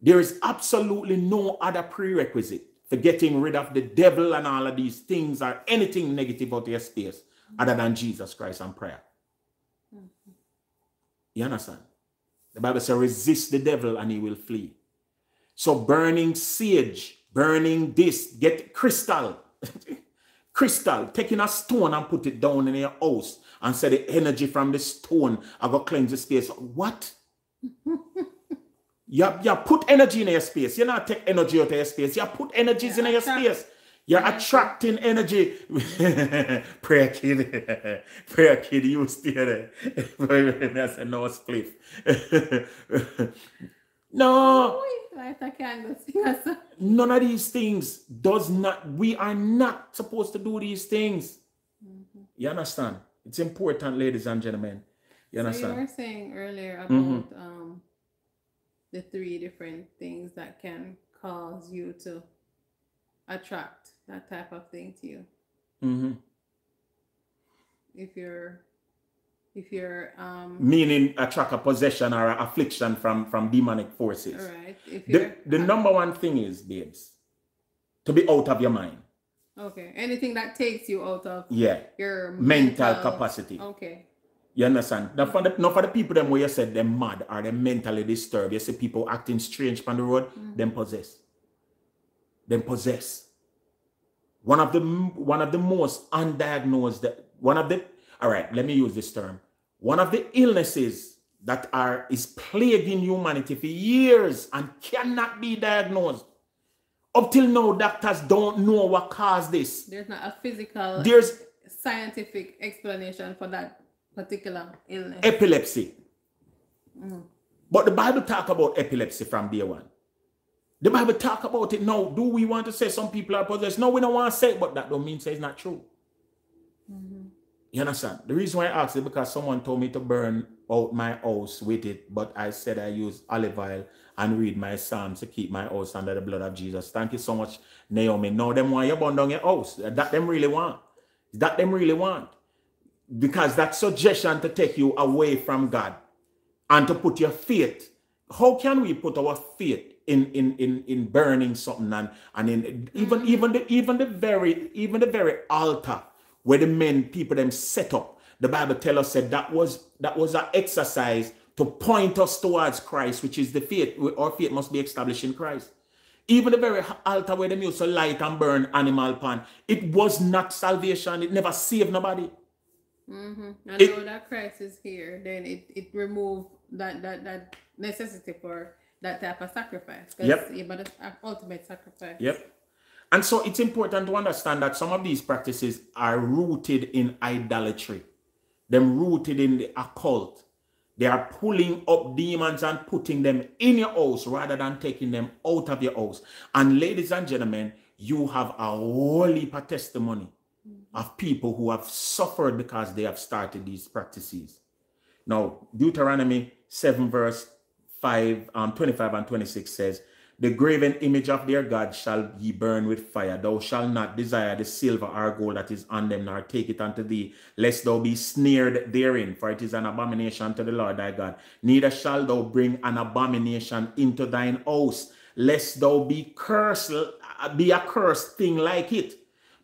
There is absolutely no other prerequisite for getting rid of the devil and all of these things or anything negative out of your space other than Jesus Christ and prayer. You understand? The Bible says, resist the devil and he will flee. So burning sage, burning this, get crystal, crystal, taking a stone and put it down in your house and say the energy from the stone I go cleanse the space. What? you, you put energy in your space. You not take energy out of your space. You put energies yeah, in your space. You're attracting energy. Prayer kid. Prayer kid, you stay there. That's a no no. None of these things does not, we are not supposed to do these things. You understand? It's important, ladies and gentlemen. You So you were saying earlier about Mhm. um the three different things that can cause you to attract that type of thing to you. hmm If you're if you're um Meaning attract a possession or a affliction from, from demonic forces. all right. If The, the number one thing is, babes, to be out of your mind. okay. Anything that takes you out of Yeah. your Mental capacity. Okay. You understand? Now for the, now for the people them where you said they're mad or they're mentally disturbed, you see people acting strange on the road, them possess. Them possess. One of the one of the most undiagnosed, that- one of the all right, let me use this term. One of the illnesses that are is plaguing humanity for years and cannot be diagnosed. Up till now, doctors don't know what caused this. There's not a physical There's scientific explanation for that particular illness. epilepsy. Mm. But the Bible talk about epilepsy from day one. The Bible talk about it now. Do we want to say some people are possessed? No, we don't want to say it, but that don't mean say it's not true. Mm-hmm. You understand? The reason why I asked is because someone told me to burn out my house with it, but I said I use olive oil and read my psalms to keep my house under the blood of Jesus. Thank you so much, Naomi. No, them want you burn down your house. That them really want. That them really want. Because that suggestion to take you away from God and to put your faith. How can we put our faith in in in, in burning something and and in even even the even the very even the very altar where the men people them set up the bible tell us that that was that was an exercise to point us towards christ which is the faith our faith must be established in christ. Even the very altar where them used to light and burn animal pan it was not salvation. It never saved nobody. Mm-hmm. And It- that Christ is here, then it, it remove that, that that necessity for that type of sacrifice. Yep. but the uh, ultimate sacrifice. Yep. And so it's important to understand that some of these practices are rooted in idolatry. Them rooted in the occult. They are pulling up demons and putting them in your house rather than taking them out of your house. And ladies and gentlemen, you have a whole heap of testimony of people who have suffered because they have started these practices. Now, Deuteronomy 7, verse 5, um, 25 and 26 says, The graven image of their God shall ye burn with fire. Thou shalt not desire the silver or gold that is on them, nor take it unto thee, lest thou be snared therein, for it is an abomination to the Lord thy God. Neither shalt thou bring an abomination into thine house, lest thou be cursed, uh, be a cursed thing like it.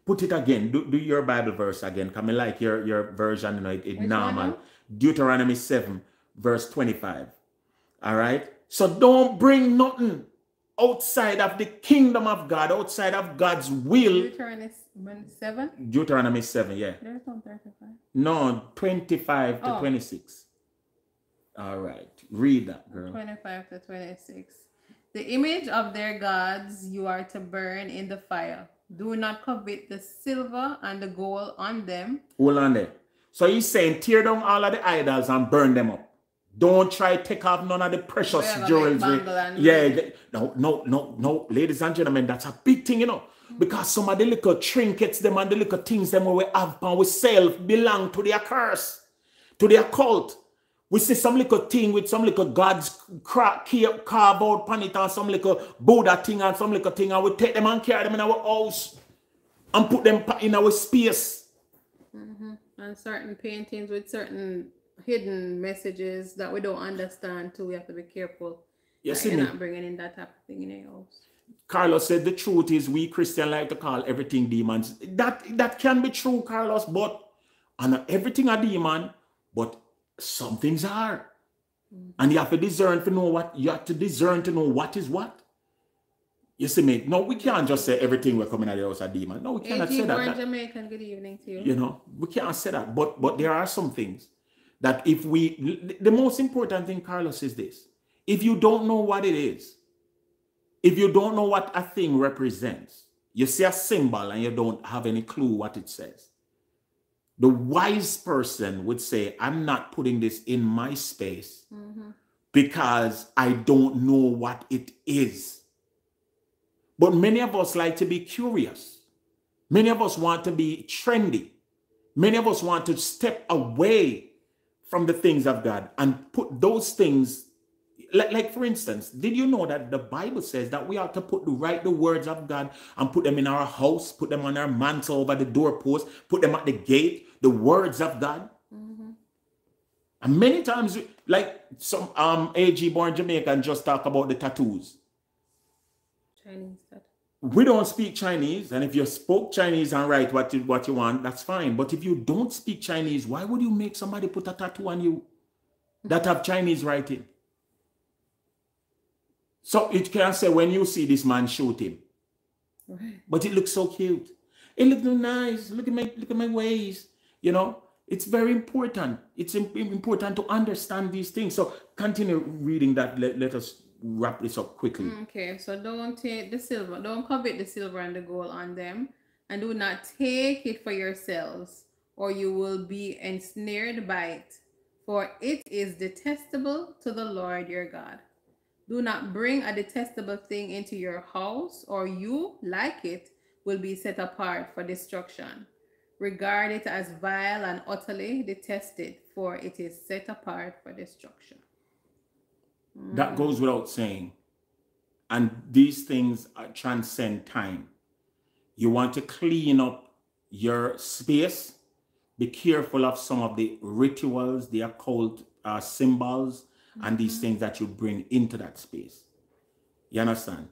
Put it again. Do, do your Bible verse again. Come like your, your version, you know, it, it normal. now? Deuteronomy 7, verse 25. All right. So don't bring nothing outside of the kingdom of God, outside of God's will. Deuteronomy seven. Deuteronomy 7, yeah. There's. No, 25 to Oh. 26. All right. Read that, girl. 25 to 26. The image of their gods you are to burn in the fire. Do not covet the silver and the gold on them. Hold on there. So he's saying tear down all of the idols and burn them up. Don't try to take off none of the precious jewelry. and- Yeah, no, no, no, no, ladies and gentlemen, that's a big thing, you know. Because some of the little trinkets, them and the little things them we have upon we sell belong to their curse, to their cult. We see some little thing with some little gods cra- ca- carve out pan it and some little Buddha thing and some little thing, and we take them and carry them in our house and put them in our space. Mhm, And certain paintings with certain hidden messages that we don't understand too. We have to be careful. Yes, you're not bringing in that type of thing in your house. Carlos said the truth is we Christian like to call everything demons. That that can be true, Carlos, but and everything a demon, but some things are. Mm. And you have to discern to know what you have to discern to know what is what. You see me? No, we can't just say everything we're coming out of the house a demon. No, we cannot say That- Jamaican, good evening to you. you know we can't say that but but there are some things that if we the most important thing carlos is this if you don't know what it is if you don't know what a thing represents you see a symbol and you don't have any clue what it says the wise person would say i'm not putting this in my space Mhm. because i don't know what it is But many of us like to be curious. Many of us want to be trendy. Many of us want to step away from the things of God and put those things like, like for instance, did you know that the Bible says that we ought to put the write the words of God and put them in our house, put them on our mantle over the doorpost, put them at the gate, the words of God. Mm-hmm. And many times, like some um AG born Jamaican just talk about the tattoos. Chinese. We don't speak Chinese, and if you spoke Chinese and write what you what you want, that's fine. But if you don't speak Chinese, why would you make somebody put a tattoo on you that have Chinese writing? So it can say when you see this man shoot him, Right. but it looks so cute. It looks so nice. Look at my look at my ways. You know, it's very important. It's important to understand these things. So continue reading that. Let, let us wrap this up quickly. Mm, okay, so don't take the silver, don't covet the silver and the gold on them, and do not take it for yourselves, or you will be ensnared by it, for it is detestable to the Lord your God. Do not bring a detestable thing into your house, or you, like it, will be set apart for destruction. Regard it as vile and utterly detested, for it is set apart for destruction. That mm. goes without saying. And these things transcend time. You want to clean up your space. Be careful of some of the rituals, the occult uh, symbols, and these mm-hmm. things that you bring into that space. You understand?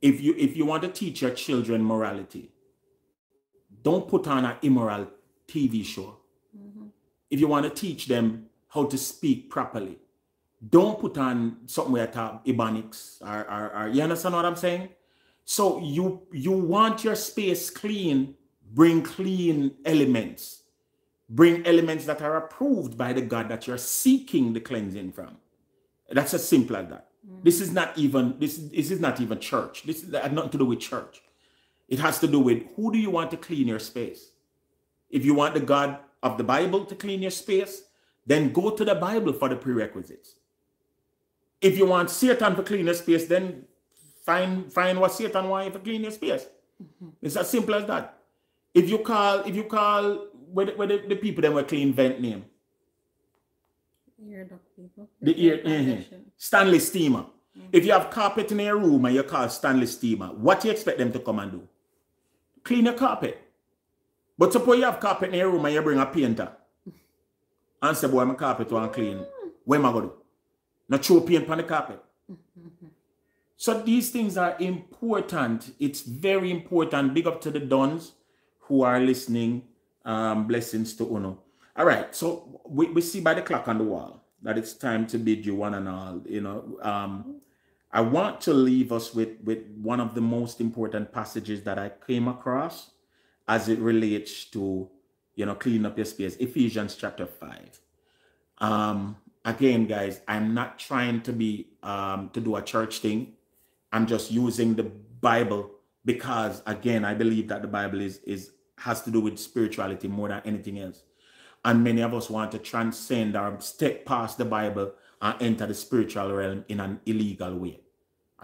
If you if you want to teach your children morality, don't put on an immoral TV show. Mm-hmm. If you want to teach them how to speak properly, don't put on something where talk ebonics or, or, or you understand what I'm saying? So you you want your space clean, bring clean elements. Bring elements that are approved by the God that you're seeking the cleansing from. That's as simple as that. Mm. This is not even this, this is not even church. This is nothing to do with church. It has to do with who do you want to clean your space? If you want the God of the Bible to clean your space, then go to the Bible for the prerequisites. If you want Satan to clean your space, then find find what Satan wants to clean your space. Mm-hmm. It's as simple as that. If you call, if you call where the, where the, the people that were clean vent name, Ear duct people. the ear, mhm. Stanley Steamer. Mm-hmm. If you have carpet in your room and you call Stanley Steamer, what do you expect them to come and do? Clean your carpet. But suppose you have carpet in your room and you bring a painter and say, boy, my carpet want clean. Mm-hmm. What am I going to do? Not throw paint on the carpet. So these things are important. It's very important. Big up to the dons who are listening. Um, blessings to Uno. All right. So we, we see by the clock on the wall that it's time to bid you one and all. You know, um, I want to leave us with with one of the most important passages that I came across as it relates to you know cleaning up your space. Ephesians chapter five. Um, again, guys, I'm not trying to be um, to do a church thing. I'm just using the Bible because again, I believe that the Bible is is has to do with spirituality more than anything else. And many of us want to transcend or step past the Bible and enter the spiritual realm in an illegal way.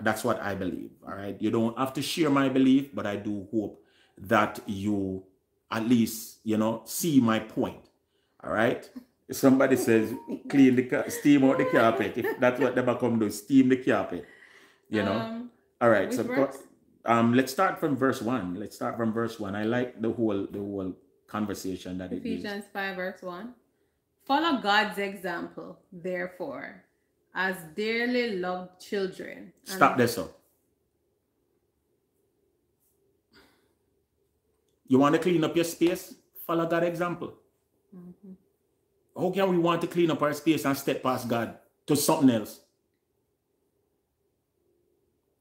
That's what I believe. All right. You don't have to share my belief, but I do hope that you at least, you know, see my point. All right. Somebody says clean the steam out the carpet, if that's what they come do, steam the carpet. You know. Um, All right. So verse? um let's start from verse one. Let's start from verse one. I like the whole the whole conversation that it is. Ephesians 5, verse 1. Follow God's example, therefore, as dearly loved children. Stop this up. You want to clean up your space? Follow that example. Mhm. How can we want to clean up our space and step past God to something else?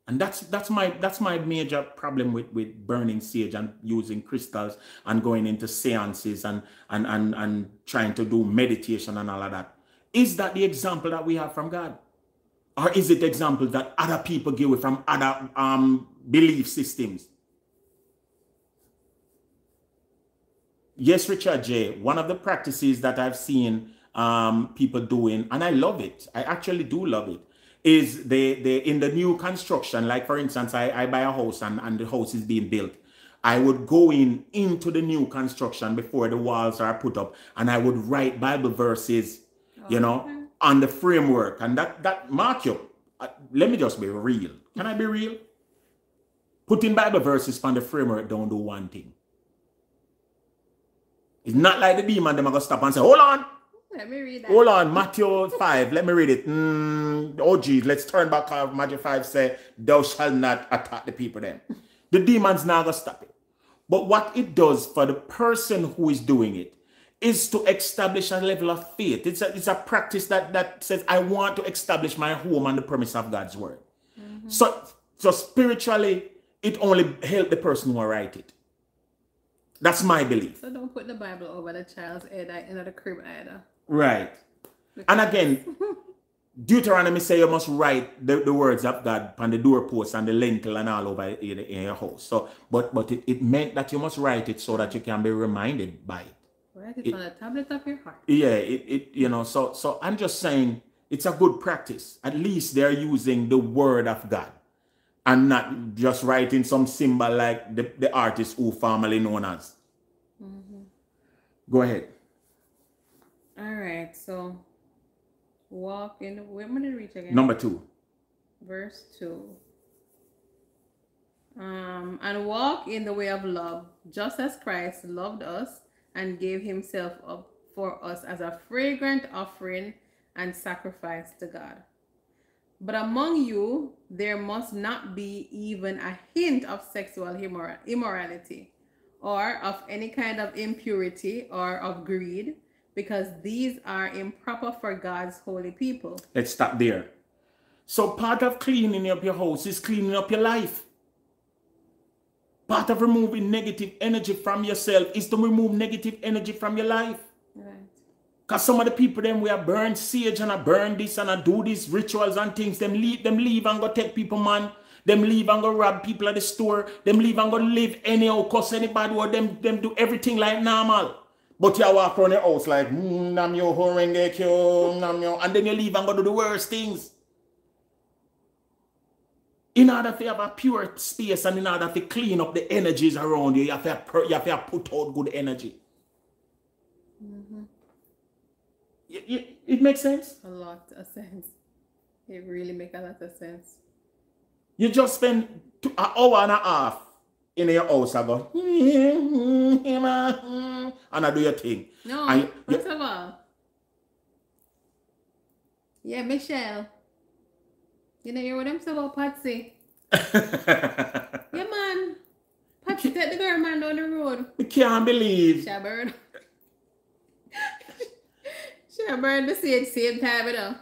And that's that's my that's my major problem with, with burning sage and using crystals and going into seances and, and and and trying to do meditation and all of that. Is that the example that we have from God? Or is it example that other people give from other um, belief systems? Yes, Richard J. One of the practices that I've seen um, people doing, and I love it. I actually do love it. is they they in the new construction, like for instance, I, I buy a house and, and the house is being built. I would go in into the new construction before the walls are put up and I would write Bible verses, you know, Okay. on the framework. And that that mark you. uh, let me just be real. Can I be real? Putting Bible verses on the framework don't do one thing. It's not like the demon them are gonna stop and say, hold on, Let me read that. hold on, Matthew 5. Let me read it. Mm, oh geez, let's turn back Matthew 5 say, Thou shalt not attack the people then. The demon's not gonna stop it. But what it does for the person who is doing it is to establish a level of faith. It's a, it's a practice that, that says, I want to establish my home on the premise of God's word. So, so spiritually, it only help the person who write it. That's my belief. So don't put the Bible over the child's head in the crib either. Right. And again, Deuteronomy say you must write the, the words of God on the doorpost and the lintel and all over in, in your house. So, but but it, it meant that you must write it so that you can be reminded by it. Write it, It- on the tablet of your heart. Yeah, it, it you know, so so I'm just saying it's a good practice. At least they're using the word of God and not just writing some symbol like the, the artist who formerly known as. Go ahead. All right, so walk in. Where am I gonna reach again? Number two. Verse two. Um, and walk in the way of love, just as Christ loved us and gave Himself up for us as a fragrant offering and sacrifice to God. But among you, there must not be even a hint of sexual immor- immorality, or of any kind of impurity, or of greed, because these are improper for God's holy people. Let's stop there. So part of cleaning up your house is cleaning up your life. Part of removing negative energy from yourself is to remove negative energy from your life. Right. Cause some of the people them we are burn sage and I burn this and I do these rituals and things. Them leave them leave and go take people man. Them leave and go rob people at the store. Them leave and go live anyhow, cause anybody or them them do everything like normal. But you walk around your house like mm, nam myoho renge kyo, nam yo, and then you leave and go do the worst things. In order to have a pure space and in order to clean up the energies around you, you have to, you have to put out good energy. Y- it makes sense. A lot of sense. It really make a lot of sense. You just spend two, an hour and a half in your house and go, and I do your thing. No, And first of all, yeah, Michelle. You know, you're what I'm saying about Patsy? Yeah, man. Patsy, take the girl man down the road. I can't believe. She she burn the same same time, you know.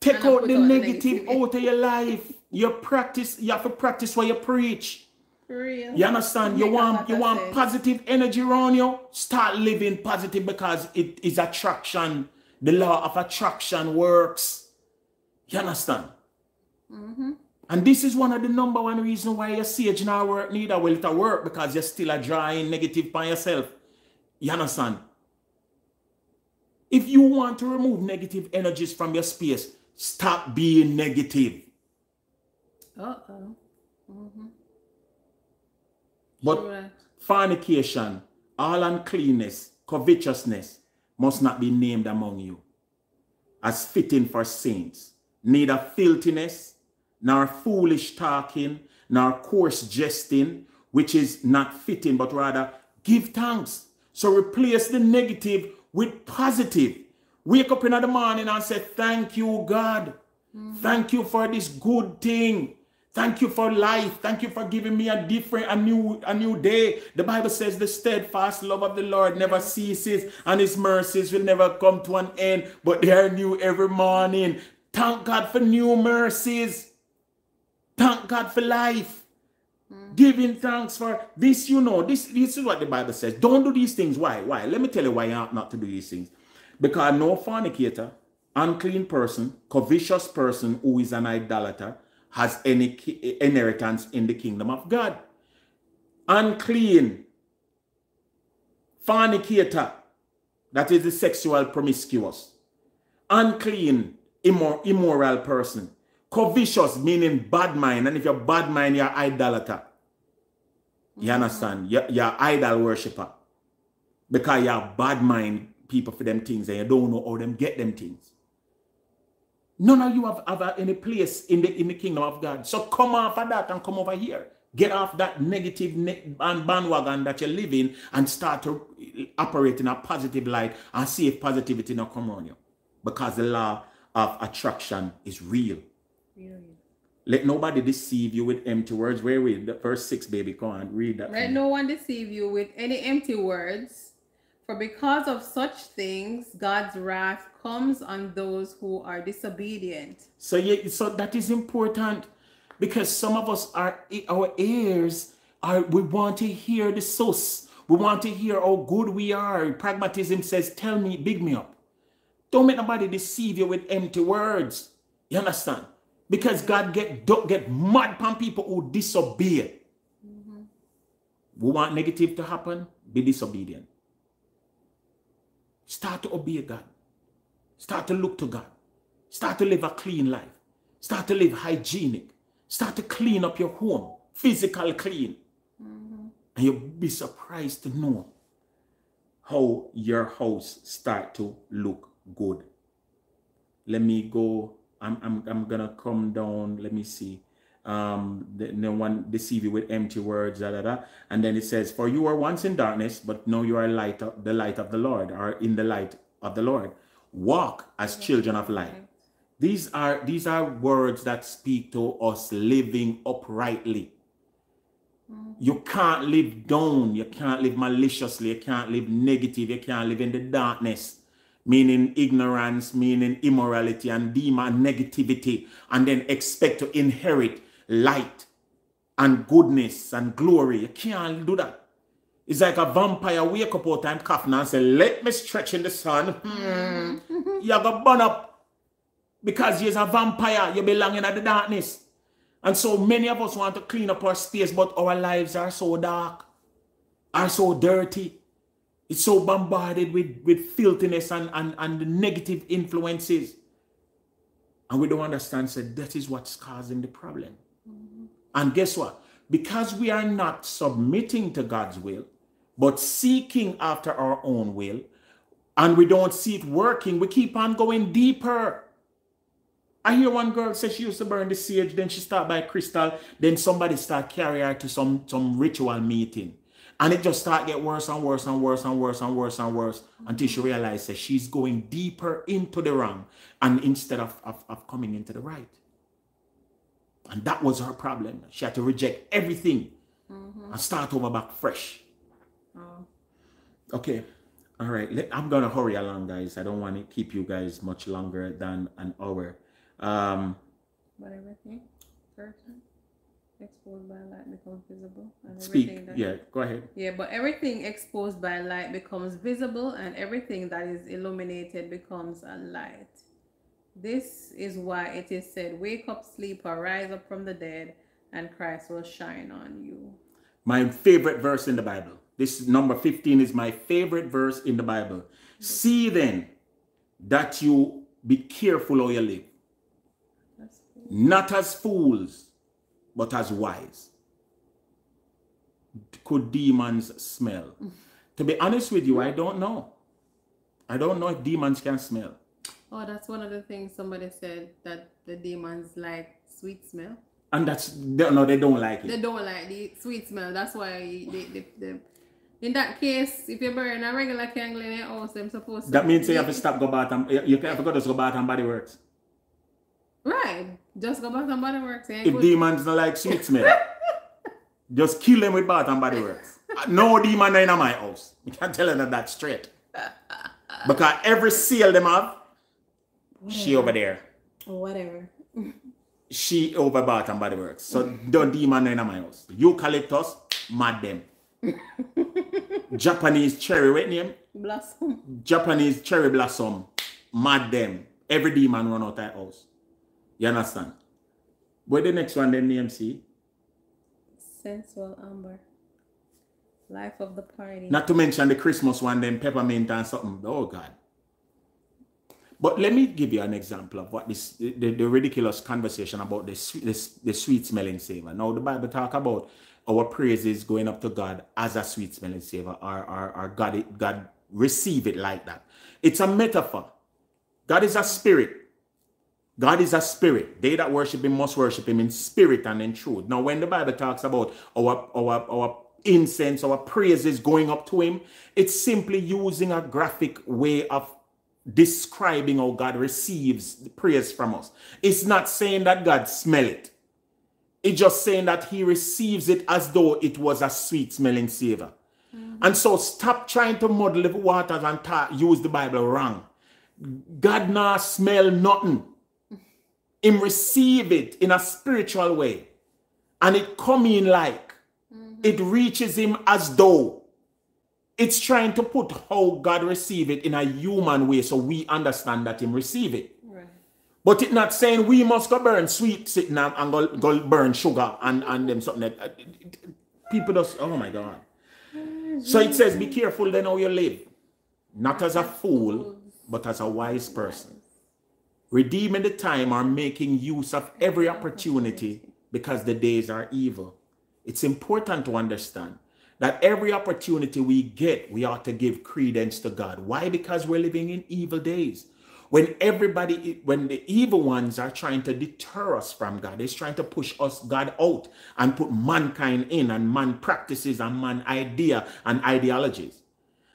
Take out the out negative out of your life. You practice, you have to practice what you preach. Real. You understand? You want you want sense. positive energy around you. Start living positive because it is attraction. The law of attraction works. You understand? Mm-hmm. And this is one of the number one reason why your sage now work neither will it work because you're still a drawing negative by yourself. You understand? If you want to remove negative energies from your space, stop being negative. Uh-oh. Mm-hmm. But Sure. fornication, all uncleanness, covetousness must not be named among you as fitting for saints. Neither filthiness, nor foolish talking, nor coarse jesting, which is not fitting, but rather give thanks. So replace the negative with positive. Wake up in the morning and say, Thank you, God. Thank you for this good thing. Thank you for life. Thank you for giving me a different, a new, a new day. The Bible says the steadfast love of the Lord never ceases, and his mercies will never come to an end, but they are new every morning. Thank God for new mercies. Thank God for life. Mm-hmm. Giving thanks for this, you know, this, this is what the Bible says. Don't do these things. Why? Why? Let me tell you why you ought not to do these things. Because no fornicator, unclean person, covetous person who is an idolater has any inheritance in the kingdom of God. Unclean, fornicator, that is the sexual promiscuous, unclean, immor- immoral person Covetous meaning bad mind. And if you're bad mind, you're idolater. You mm-hmm. understand? You're, you're idol worshiper. Because you're bad mind people for them things and you don't know how them get them things. None of you have, have any place in the in the kingdom of God. So come off of that and come over here. Get off that negative ne- bandwagon that you're living and start to operate in a positive light and see if positivity not come on you. Because the law of attraction is real. Let nobody deceive you with empty words. Where we the verse six, baby? Come on, read that. Let no one deceive you with any empty words, for because of such things, God's wrath comes on those who are disobedient. So yeah, so that is important because some of us are our ears are we want to hear the source. We want to hear how good we are. Pragmatism says, "Tell me, big me up." Don't make nobody deceive you with empty words. You understand? Because God get don't get mad upon people who disobey. We want negative to happen. Be disobedient. Start to obey God. Start to look to God. Start to live a clean life. Start to live hygienic. Start to clean up your home, physical clean. And you'll be surprised to know how your house start to look good. Let me go. I'm, I'm, I'm gonna come down. Let me see. Um, the, no one deceive you with empty words, da, da, da. And then it says, For you were once in darkness, but now you are light of, the light of the Lord, or in the light of the Lord. Walk as children of light. These are these are words that speak to us living uprightly. You can't live down, you can't live maliciously, you can't live negative, you can't live in the darkness, meaning ignorance, meaning immorality and demon negativity, and then expect to inherit light and goodness and glory. You can't do that. It's like a vampire wake up all time coughing and say, Let me stretch in the sun. Hmm. You're gonna burn up because you're a vampire, you belong in the darkness. And so many of us want to clean up our space, but our lives are so dark, are so dirty. It's so bombarded with, with filthiness and, and, and negative influences. And we don't understand, so that is what's causing the problem. And guess what? Because we are not submitting to God's will, but seeking after our own will, and we don't see it working, we keep on going deeper. I hear one girl say she used to burn the sage, then she start by crystal, then somebody start carry her to some some ritual meeting. And it just start get worse and worse and worse and worse and worse and worse until she realizes that she's going deeper into the wrong and instead of, of, of coming into the right. And that was her problem. She had to reject everything and start over back fresh. Oh. Okay. All right. Let- I'm going to hurry along, guys. I don't want to keep you guys much longer than an hour. Um, But everything, person, exposed by light becomes visible. And speak. everything that- Yeah, go ahead. Yeah, but everything exposed by light becomes visible, and everything that is illuminated becomes a light. This is why it is said, Wake up, sleeper, rise up from the dead, and Christ will shine on you. My favorite verse in the Bible. This number 15 is my favorite verse in the Bible. See then that you be careful how you live, not as fools, but as wise. Could demons smell? To be honest with you, I don't know. I don't know if demons can smell. Oh, that's one of the things somebody said that the demons like sweet smell. And that's, no, they don't like it. They don't like the sweet smell. That's why they, they, they in that case, if you burn a regular candle in your house, supposed to That means you have to stop go bath and you you have to go to go bath and body works. Right. Just go back and body works. If good. demons don't like sweet smell, just kill them with bath and body works. No demon in my house. You can't tell them that straight. Because every seal them have, she over there. Whatever. She over bath and body works. So don't demon in my house. Eucalyptus, mad them. Japanese cherry, what name? Blossom. Japanese cherry blossom, mad them. Every demon run out that house. You understand? What the next one then name see? Sensual amber. Life of the party. Not to mention the Christmas one, then peppermint and something. Oh God. But let me give you an example of what this the, the ridiculous conversation about the sweet, the, the sweet smelling savor. Now the Bible talk about our praises going up to God as a sweet smelling savor, or, or, or God God receive it like that. It's a metaphor. God is a spirit. God is a spirit. They that worship him must worship him in spirit and in truth. Now, when the Bible talks about our our our incense, our praises going up to him, it's simply using a graphic way of describing how God receives the praise from us. It's not saying that God smell it. It's just saying that he receives it as though it was a sweet smelling savor. Mm-hmm. And so stop trying to muddle the waters and ta- use the Bible wrong. God not smell nothing. Him receive it in a spiritual way. And it come in like mm-hmm. it reaches him as though it's trying to put how God receive it in a human way so we understand that him receive it. Right. But it's not saying we must go burn sweet sitting and, and go, go burn sugar and, and them something that people just, oh my God. So it says, be careful then how you live. Not as a fool, but as a wise person. Redeeming the time or making use of every opportunity because the days are evil. It's important to understand that every opportunity we get, we ought to give credence to God. Why? Because we're living in evil days. When everybody, when the evil ones are trying to deter us from God, it's trying to push us, God, out and put mankind in and man practices and man idea and ideologies.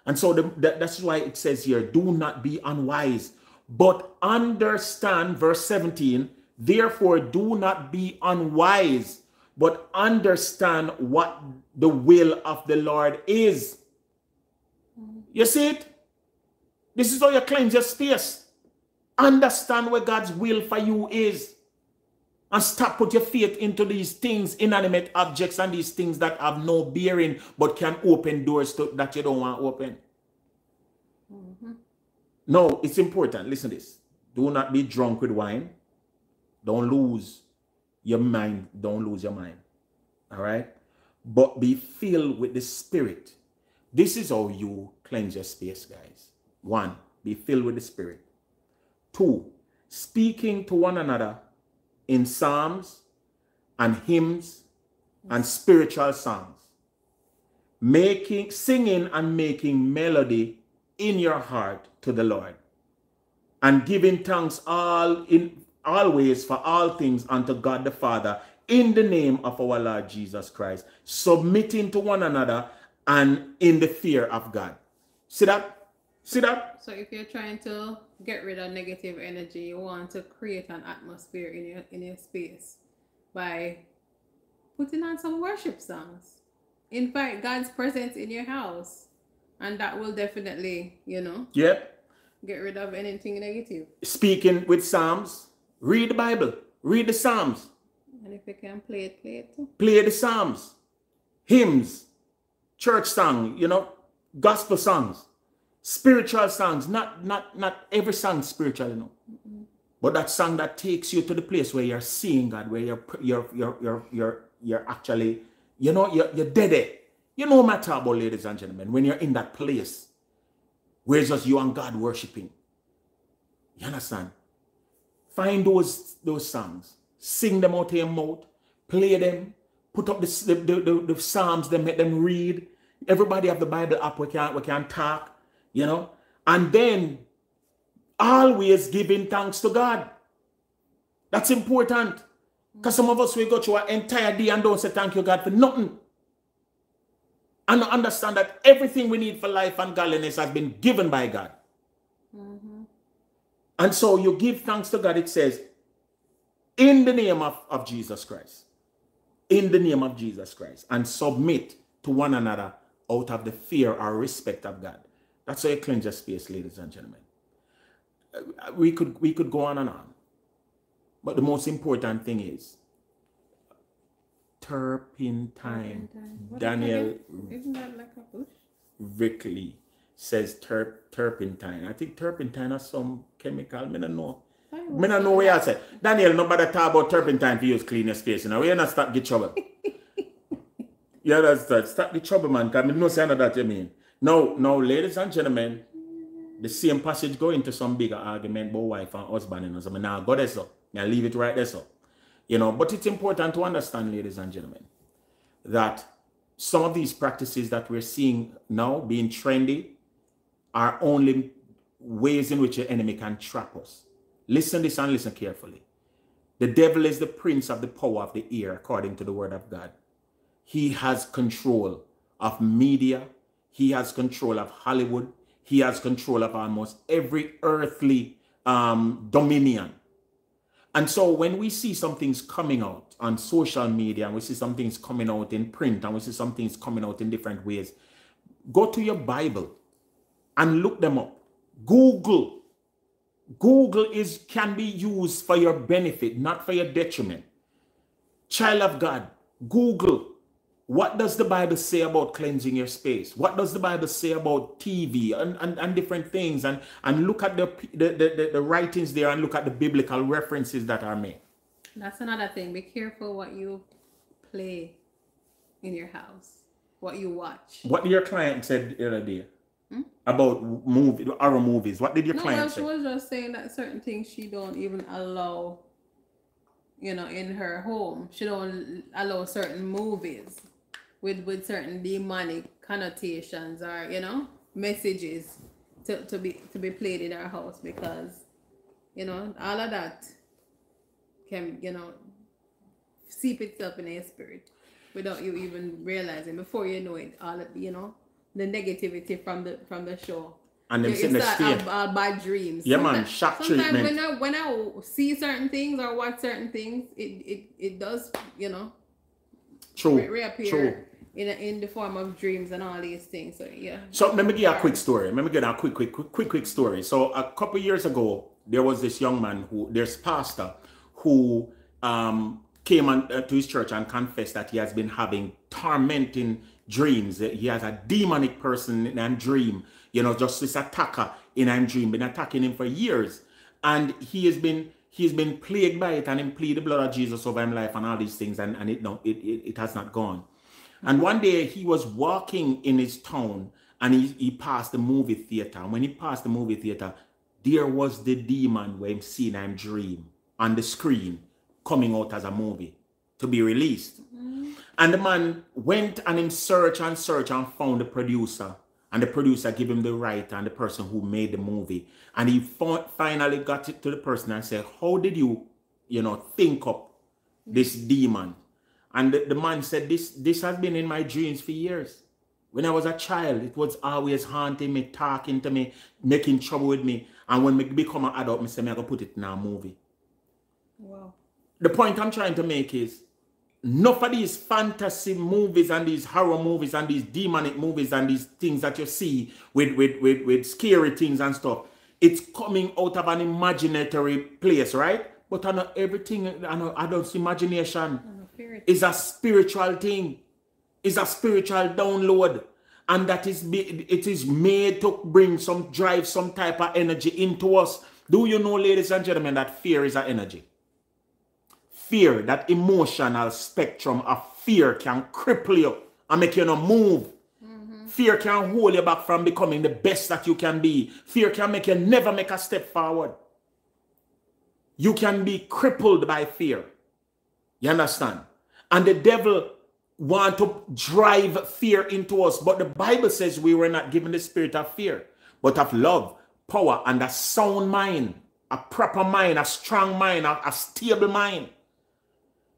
And so the, that's why it says here, do not be unwise, but understand, verse 17, therefore do not be unwise but understand what the will of the Lord is. You see it? This is how you cleanse your space. Understand where God's will for you is. And stop put your faith into these things, inanimate objects, and these things that have no bearing but can open doors to, that you don't want to open. No, it's important. Listen to this. Do not be drunk with wine. Don't lose your mind, don't lose your mind. All right? But be filled with the Spirit. This is how you cleanse your space, guys. One, be filled with the Spirit. Two, speaking to one another in psalms and hymns and spiritual songs. Making, singing and making melody in your heart to the Lord. And giving thanks all in always for all things unto God the Father in the name of our Lord Jesus Christ, submitting to one another and in the fear of God. See that? See that? So if you're trying to get rid of negative energy, you want to create an atmosphere in your in your space by putting on some worship songs. Invite God's presence in your house. And that will definitely, you know. Yep. Get rid of anything negative. Speaking with Psalms Read the Bible. Read the Psalms. And if you can play it, play it too. Play the Psalms, hymns, church song, you know, gospel songs, spiritual songs. Not not not every song spiritual, you know. Mm-hmm. But that song that takes you to the place where you're seeing God, where you're you're you're you're you're, you're actually, you know, you're you're dead. You know matter about ladies and gentlemen, when you're in that place where it's just you and God worshiping. You understand? Find those those songs, sing them out of your mouth, play them, put up the, the, the, the, psalms, them make them read. Everybody have the Bible up, we can we can talk, you know, and then always giving thanks to God. That's important. Because some of us we go through an entire day and don't say thank you, God, for nothing. And understand that everything we need for life and godliness has been given by God. Mm-hmm. And so you give thanks to God, it says, in the name of, of Jesus Christ. In the name of Jesus Christ. And submit to one another out of the fear or respect of God. That's how you cleanse your space, ladies and gentlemen. Uh, we could we could go on and on. But the most important thing is turpentine. turpentine. Daniel Isn't that like a bush? Rickley says terp, turpentine. I think turpentine has some chemical. I don't know. I don't know where I said. Daniel, nobody talk about turpentine for use clean your space. You know, we not stop get trouble. yeah, that's that. Stop the trouble, man. I know say that you mean. No, no, ladies and gentlemen, The same passage go into some bigger argument about wife and husband, you know. So I now go there so. I leave it right there so. You know, but it's important to understand, ladies and gentlemen, that some of these practices that we're seeing now being trendy are only ways in which the enemy can trap us. Listen this and listen carefully. The devil is the prince of the power of the ear, according to the word of God. He has control of media. He has control of Hollywood. He has control of almost every earthly um, dominion. And so when we see some things coming out on social media and we see some things coming out in print and we see some things coming out in different ways, go to your Bible and look them up. Google. Google is can be used for your benefit, not for your detriment. Child of God, Google. What does the Bible say about cleansing your space? What does the Bible say about TV and, and, and different things? And, and look at the, the, the, the writings there and look at the biblical references that are made. That's another thing. Be careful what you play in your house, what you watch. What did your client said the other day hmm? about movie horror movies? What did your No, well, client she say? was just saying that certain things she don't even allow, you know, in her home. She don't allow certain movies with with certain demonic connotations or you know messages to, to be to be played in our house because you know all of that can you know seep itself in your spirit without you even realizing before you know it all of you know the negativity from the from the show And them sitting there start staying. have, uh, bad dreams. Yeah, man, Sometimes- shock Sometimes treatment. when I when I see certain things or watch certain things, it it, it does you know True. re- reappear True. In in the form of dreams and all these things. So yeah. So let me give you a quick story. Let me give you a quick, quick, quick, quick, quick story. So a couple years ago, there was this young man who, there's pastor, who um, came on, uh, to his church and confessed that he has been having tormenting dreams. He has a demonic person in a dream, you know, just this attacker in a dream, been attacking him for years, and he has been he's been plagued by it, and him plead the blood of Jesus over his life and all these things, and and it no, it, it, it has not gone. And one day he was walking in his town and he, he passed the movie theater. And when he passed the movie theater, there was the demon where him seen him dream on the screen coming out as a movie to be released. Mm-hmm. And the man went and him search and search and found the producer. And the producer gave him the right and the person who made the movie. And he finally got it to the person and said, How did you, you know, think up this demon? And the, the man said, This this has been in my dreams for years. When I was a child, it was always haunting me, talking to me, making trouble with me. And when me become an adult, me say, me I go put it in a movie. Wow. The point I'm trying to make is enough of these fantasy movies and these horror movies and these demonic movies and these things that you see with with with, with scary things and stuff. It's coming out of an imaginary place, right? But I know everything, I know adults' imagination Oh, fear is a spiritual thing. Is a spiritual download. And that is be, it is made to bring some drive some type of energy into us. Do you know ladies and gentlemen that fear is an energy? Fear that emotional spectrum of fear can cripple you and make you not move. Mm-hmm. Fear can hold you back from becoming the best that you can be. Fear can make you never make a step forward. You can be crippled by fear you understand? And the devil want to drive fear into us. But the Bible says we were not given the spirit of fear, but of love, power, and a sound mind, a proper mind, a strong mind, a, a stable mind.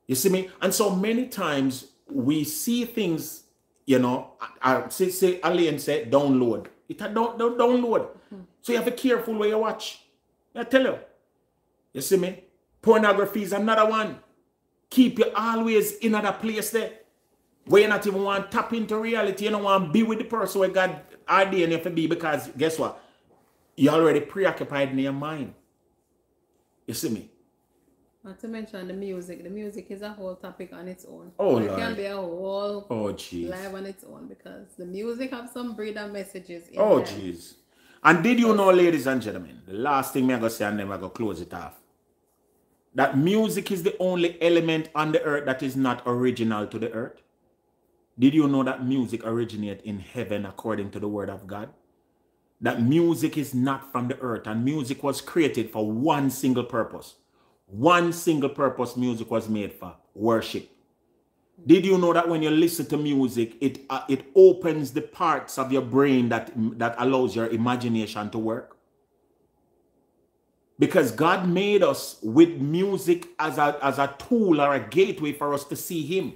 You see me? And so many times we see things, you know, I, I- say, say Alain said, download. It don't, don't download. So you have to be careful where you watch. I tell you. You see me? Pornography is another one. Keep you always in another place there. Where you not even want to tap into reality. You don't want to be with the person where God ordained you to be because guess what? You're already preoccupied in your mind. You see me? Not to mention the music. The music is a whole topic on its own. Oh, it Lord. can be a whole Oh jeez. live on its own because the music have some breeder messages. In Oh jeez. And did you know, ladies and gentlemen, the last thing me I gonna say and then I gonna close it off. That music is the only element on the earth that is not original to the earth. Did you know that music originated in heaven according to the word of God? that music is not from the earth and music was created for one single purpose. One single purpose music was made for worship. Did you know that when you listen to music, it uh, it opens the parts of your brain that that allows your imagination to work? Because God made us with music as a as a tool or a gateway for us to see Him,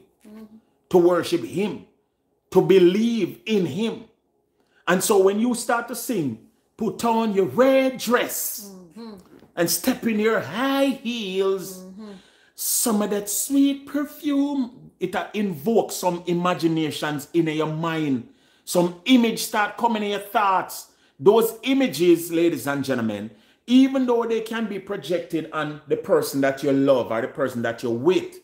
to worship Him, to believe in Him. And so when you start to sing, put on your red dress and step in your high heels, some of that sweet perfume, it invokes some imaginations in your mind. Some image start coming in your thoughts. Those images, ladies and gentlemen, even though they can be projected on the person that you love or the person that you're with,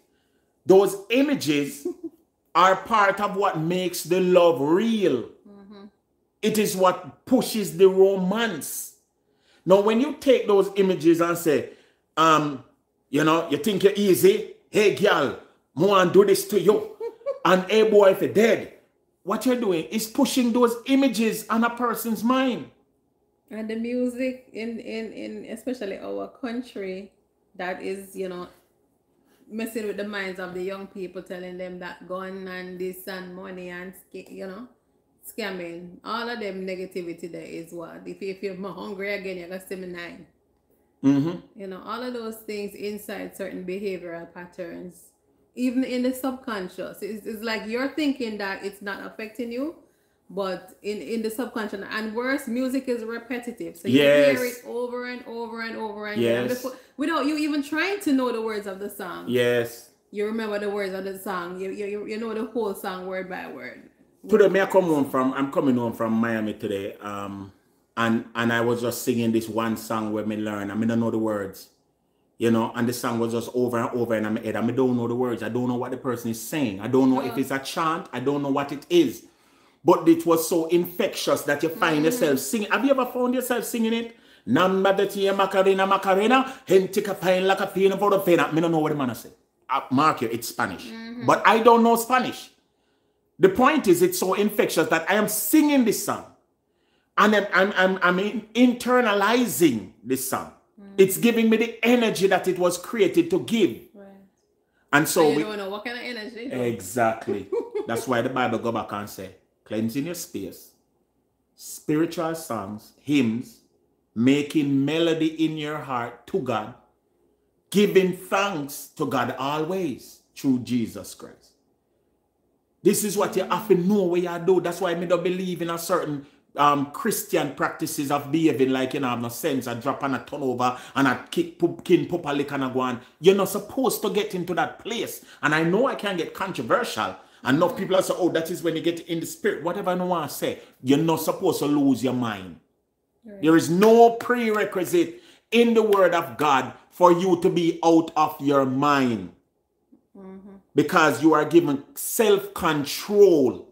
those images are part of what makes the love real. It is what pushes the romance. Now, when you take those images and say, um, you know, you think you're easy, hey girl, more and do this to you, and hey boy, if you're dead, what you're doing is pushing those images on a person's mind. And the music in, in, in especially our country that is, you know, messing with the minds of the young people, telling them that gun and this and money and you know, scamming. All of them negativity there is what. If, if you're more hungry again, you're gonna see me nine. Mhm. You know, all of those things inside certain behavioral patterns, even in the subconscious. It's, it's like you're thinking that it's not affecting you, but in, in the subconscious, and worse, music is repetitive. So you hear it over and over and over and Yes. before, without you even trying to know the words of the song. Yes. You remember the words of the song. You, you, you- know the whole song word by word. Today, me I come home from I'm coming home from Miami today. Um, and and I was just singing this one song where me learn. I mean, I know the words, you know. And the song was just over and over in my head. I don't know the words. I don't know what the person is saying. I don't know if it's a chant. I don't know what it is. But it was so infectious that you find mm. yourself singing. Have you ever found yourself singing it? Namba de tia Macarena Macarena, hentika fine like a fina for the fina. Me don't know what the man say. Uh, Mark you, it's Spanish. Mm-hmm. But I don't know Spanish. The point is, it's so infectious that I am singing this song and I'm, I'm, I'm, I'm in- internalizing this song. Mm. It's giving me the energy that it was created to give. Right. And so So you we, don't know what kind of energy. exactly. That's why the Bible go back and say, cleansing your space, spiritual songs, hymns, making melody in your heart to God, giving thanks to God always through Jesus Christ. This is what you have to know what you do. That's why I don't believe in a certain um, Christian practices of behaving like you know I have no sense. I drop and a turn over and I kick kin lick and a go on. You're not supposed to get into that place. And I know I can get controversial. Enough people are say, oh, that is when you get in the spirit. Whatever I know want to say, you're not supposed to lose your mind. There is no prerequisite in the word of God for you to be out of your mind mm-hmm. because you are given self control.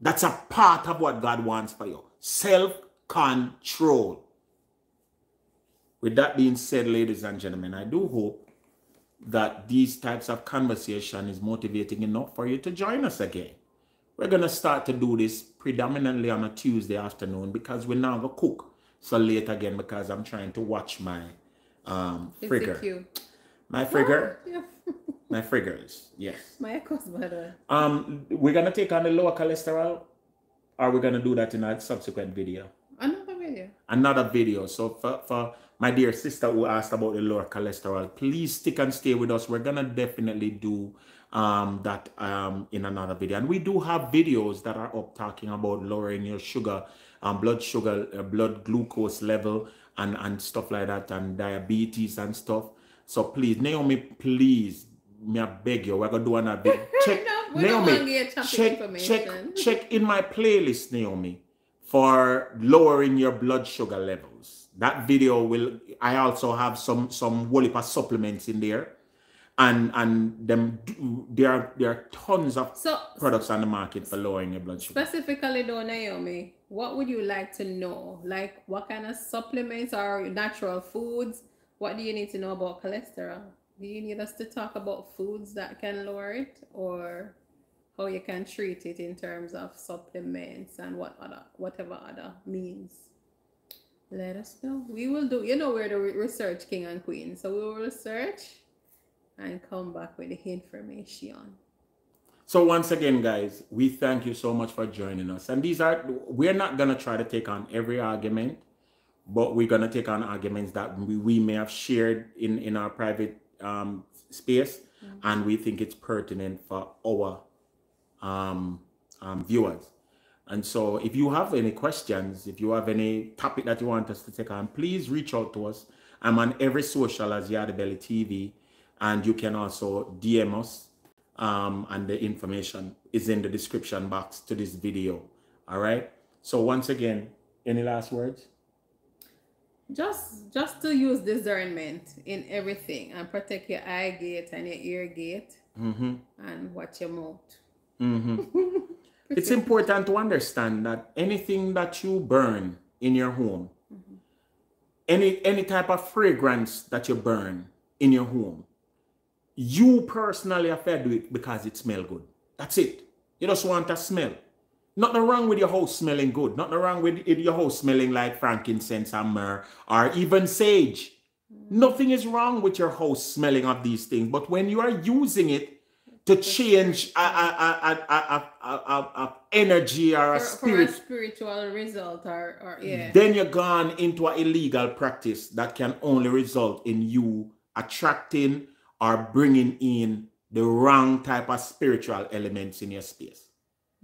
That's a part of what God wants for you self control. With that being said, ladies and gentlemen, I do hope that these types of conversation is motivating enough for you to join us again. We're gonna start to do this predominantly on a Tuesday afternoon because we're now gonna cook so late again because I'm trying to watch my um It's frigger. a cue. My frigger, Yeah. my friggers, yes. My echoes, by the way. Um, we're gonna take on the lower cholesterol, or we're gonna do that in a subsequent video. Another video. Another video. So for, for my dear sister who asked about the lower cholesterol, please stick and stay with us. We're gonna definitely do um that um in another video. And we do have videos that are up talking about lowering your sugar, um blood sugar, uh, blood glucose level and and stuff like that and diabetes and stuff. So please, Naomi, please, me I beg you, we're gonna do another video. Check No, Naomi, wanna get topic check, check, check in my playlist, Naomi, for lowering your blood sugar levels. That video will. I also have some some of supplements in there, and and them there are there are tons of So products on the market for lowering your blood sugar. specifically though, Naomi, what would you like to know? Like what kind of supplements or natural foods? What do you need to know about cholesterol? Do you need us to talk about foods that can lower it or how you can treat it in terms of supplements and what other whatever other means. Let us know. We will do. You know, we're the research king and queen, so we will research and come back with the information. So once again, guys, we thank you so much for joining us. And these are we're not gonna try to take on every argument, but we're gonna take on arguments that we, we may have shared in in our private um, space, and we think it's pertinent for our um, um, viewers. And so, if you have any questions, if you have any topic that you want us to take on, please reach out to us. I'm on every social as Yardie Belly TV, and you can also DM us. Um, and the information is in the description box to this video. All right. So once again, any last words? Just just to use discernment in everything and protect your eye gate and your ear gate Mm-hmm. and watch your mouth. Mm-hmm. It's important to understand that anything that you burn in your home, mm-hmm. any any type of fragrance that you burn in your home, you personally are fed with because it smell good. That's it. You just want a smell. Nothing wrong with your house smelling good. Nothing wrong with it- your house smelling like frankincense and myrrh or even sage. Mm. Nothing is wrong with your house smelling of these things. But when you are using it to change a, a, a, a, energy or a For, for a spirit, spiritual result or, or yeah. then you're gone into an illegal practice that can only result in you attracting or bringing in the wrong type of spiritual elements in your space.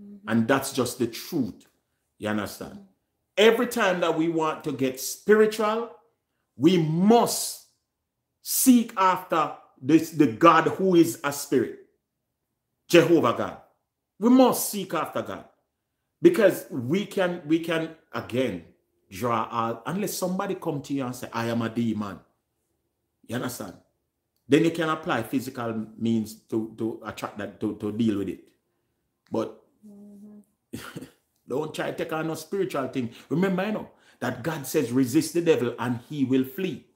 Mm-hmm. And that's just the truth. You understand? Every time that we want to get spiritual, we must seek after this the God who is a spirit, Jehovah God. We must seek after God. Because we can we can again draw out unless somebody come to you and say i am a demon. You understand? Then you can apply physical means to to attract that to, to deal with it. But don't try to take on no spiritual thing. Remember you know that god says resist the devil and he will flee.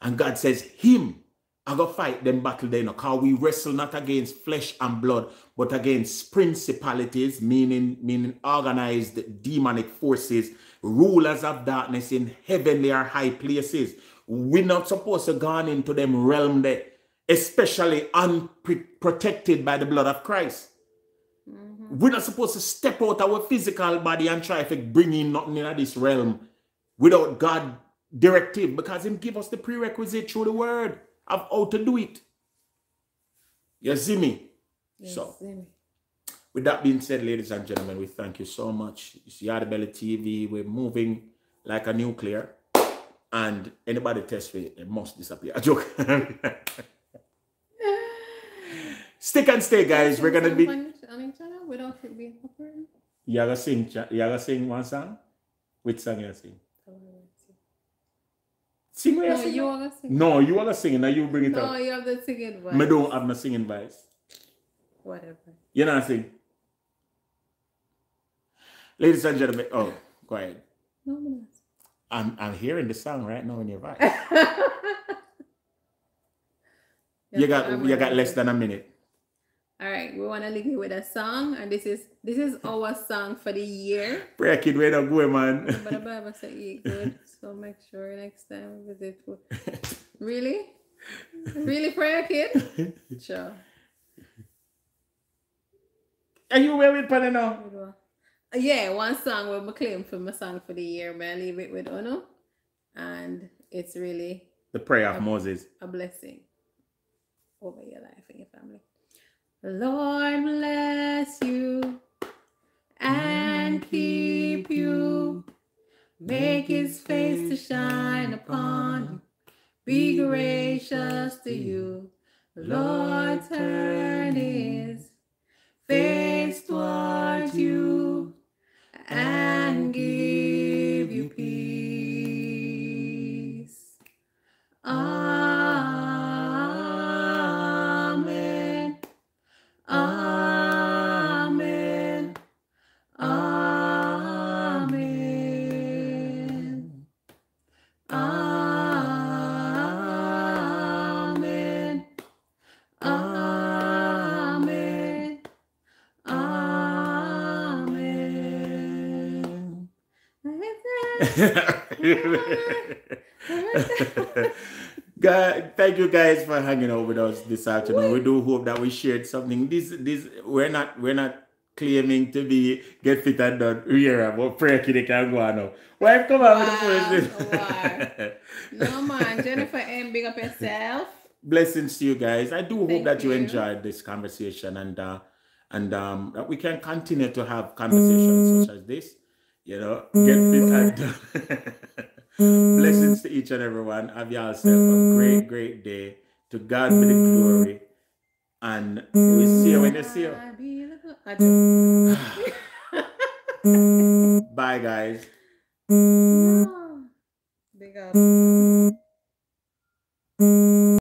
And god says him I go fight them battle there, you cause we wrestle not against flesh and blood, but against principalities, meaning meaning organized demonic forces, rulers of darkness in heavenly or high places. We're not supposed to go into them realm there, especially unprotected by the blood of Christ. Mm-hmm. We're not supposed to step out our physical body and try to bring in nothing in this realm without God directive because him give us the prerequisite through the word of how to do it. You see me? Yes, So, Zimmy. with that being said, ladies and gentlemen, we thank you so much. It's Yardie Belly TV. We're moving like a nuclear. And anybody test me, it must disappear. A joke. Stick and stay, guys. We're gonna be. on each- other without it being apparent. You gonna sing? cha- You gonna sing one song? Which song you sing? Sing where you No, sing. you wanna sing? No, you wanna sing. Now you bring it No, up. you have the singing voice. Me don't have no singing voice. Whatever. You know what I'm saying? Ladies and gentlemen, oh, go ahead. No, I'm. I'm I'm hearing the song right now in your voice. you got I'm you got less than a minute. All right, we want to leave you with a song, and this is this is our song for the year. Prayer kid, where go, man. But the Bible said eat good, so make sure next time we visit food. Really, really, prayer kid. Sure. Are you where with Panny now? One. Uh, Yeah, one song will be claim for my song for the year, but I leave it with Ono, and it's really The prayer of Moses. a blessing over your life and your family. Lord bless you and keep you. Make his face to shine upon you. Be gracious to you. Lord turn his face towards you and give thank you guys for hanging out with us this afternoon. We do hope that we shared something. This, this, we're not, we're not claiming to be get fit and done here, but pray kid can go on now. Wife, come on Wow, with the wow. No man, Jennifer M, big up yourself. Blessings to you guys. I do hope Thank that you you. enjoyed this conversation and uh, and um, that we can continue to have conversations such as this. You know, get fit and done. Blessings to each and everyone. Have yourself a great, great day. To God be the glory. And we see you when you see you. Bye, guys. Big up.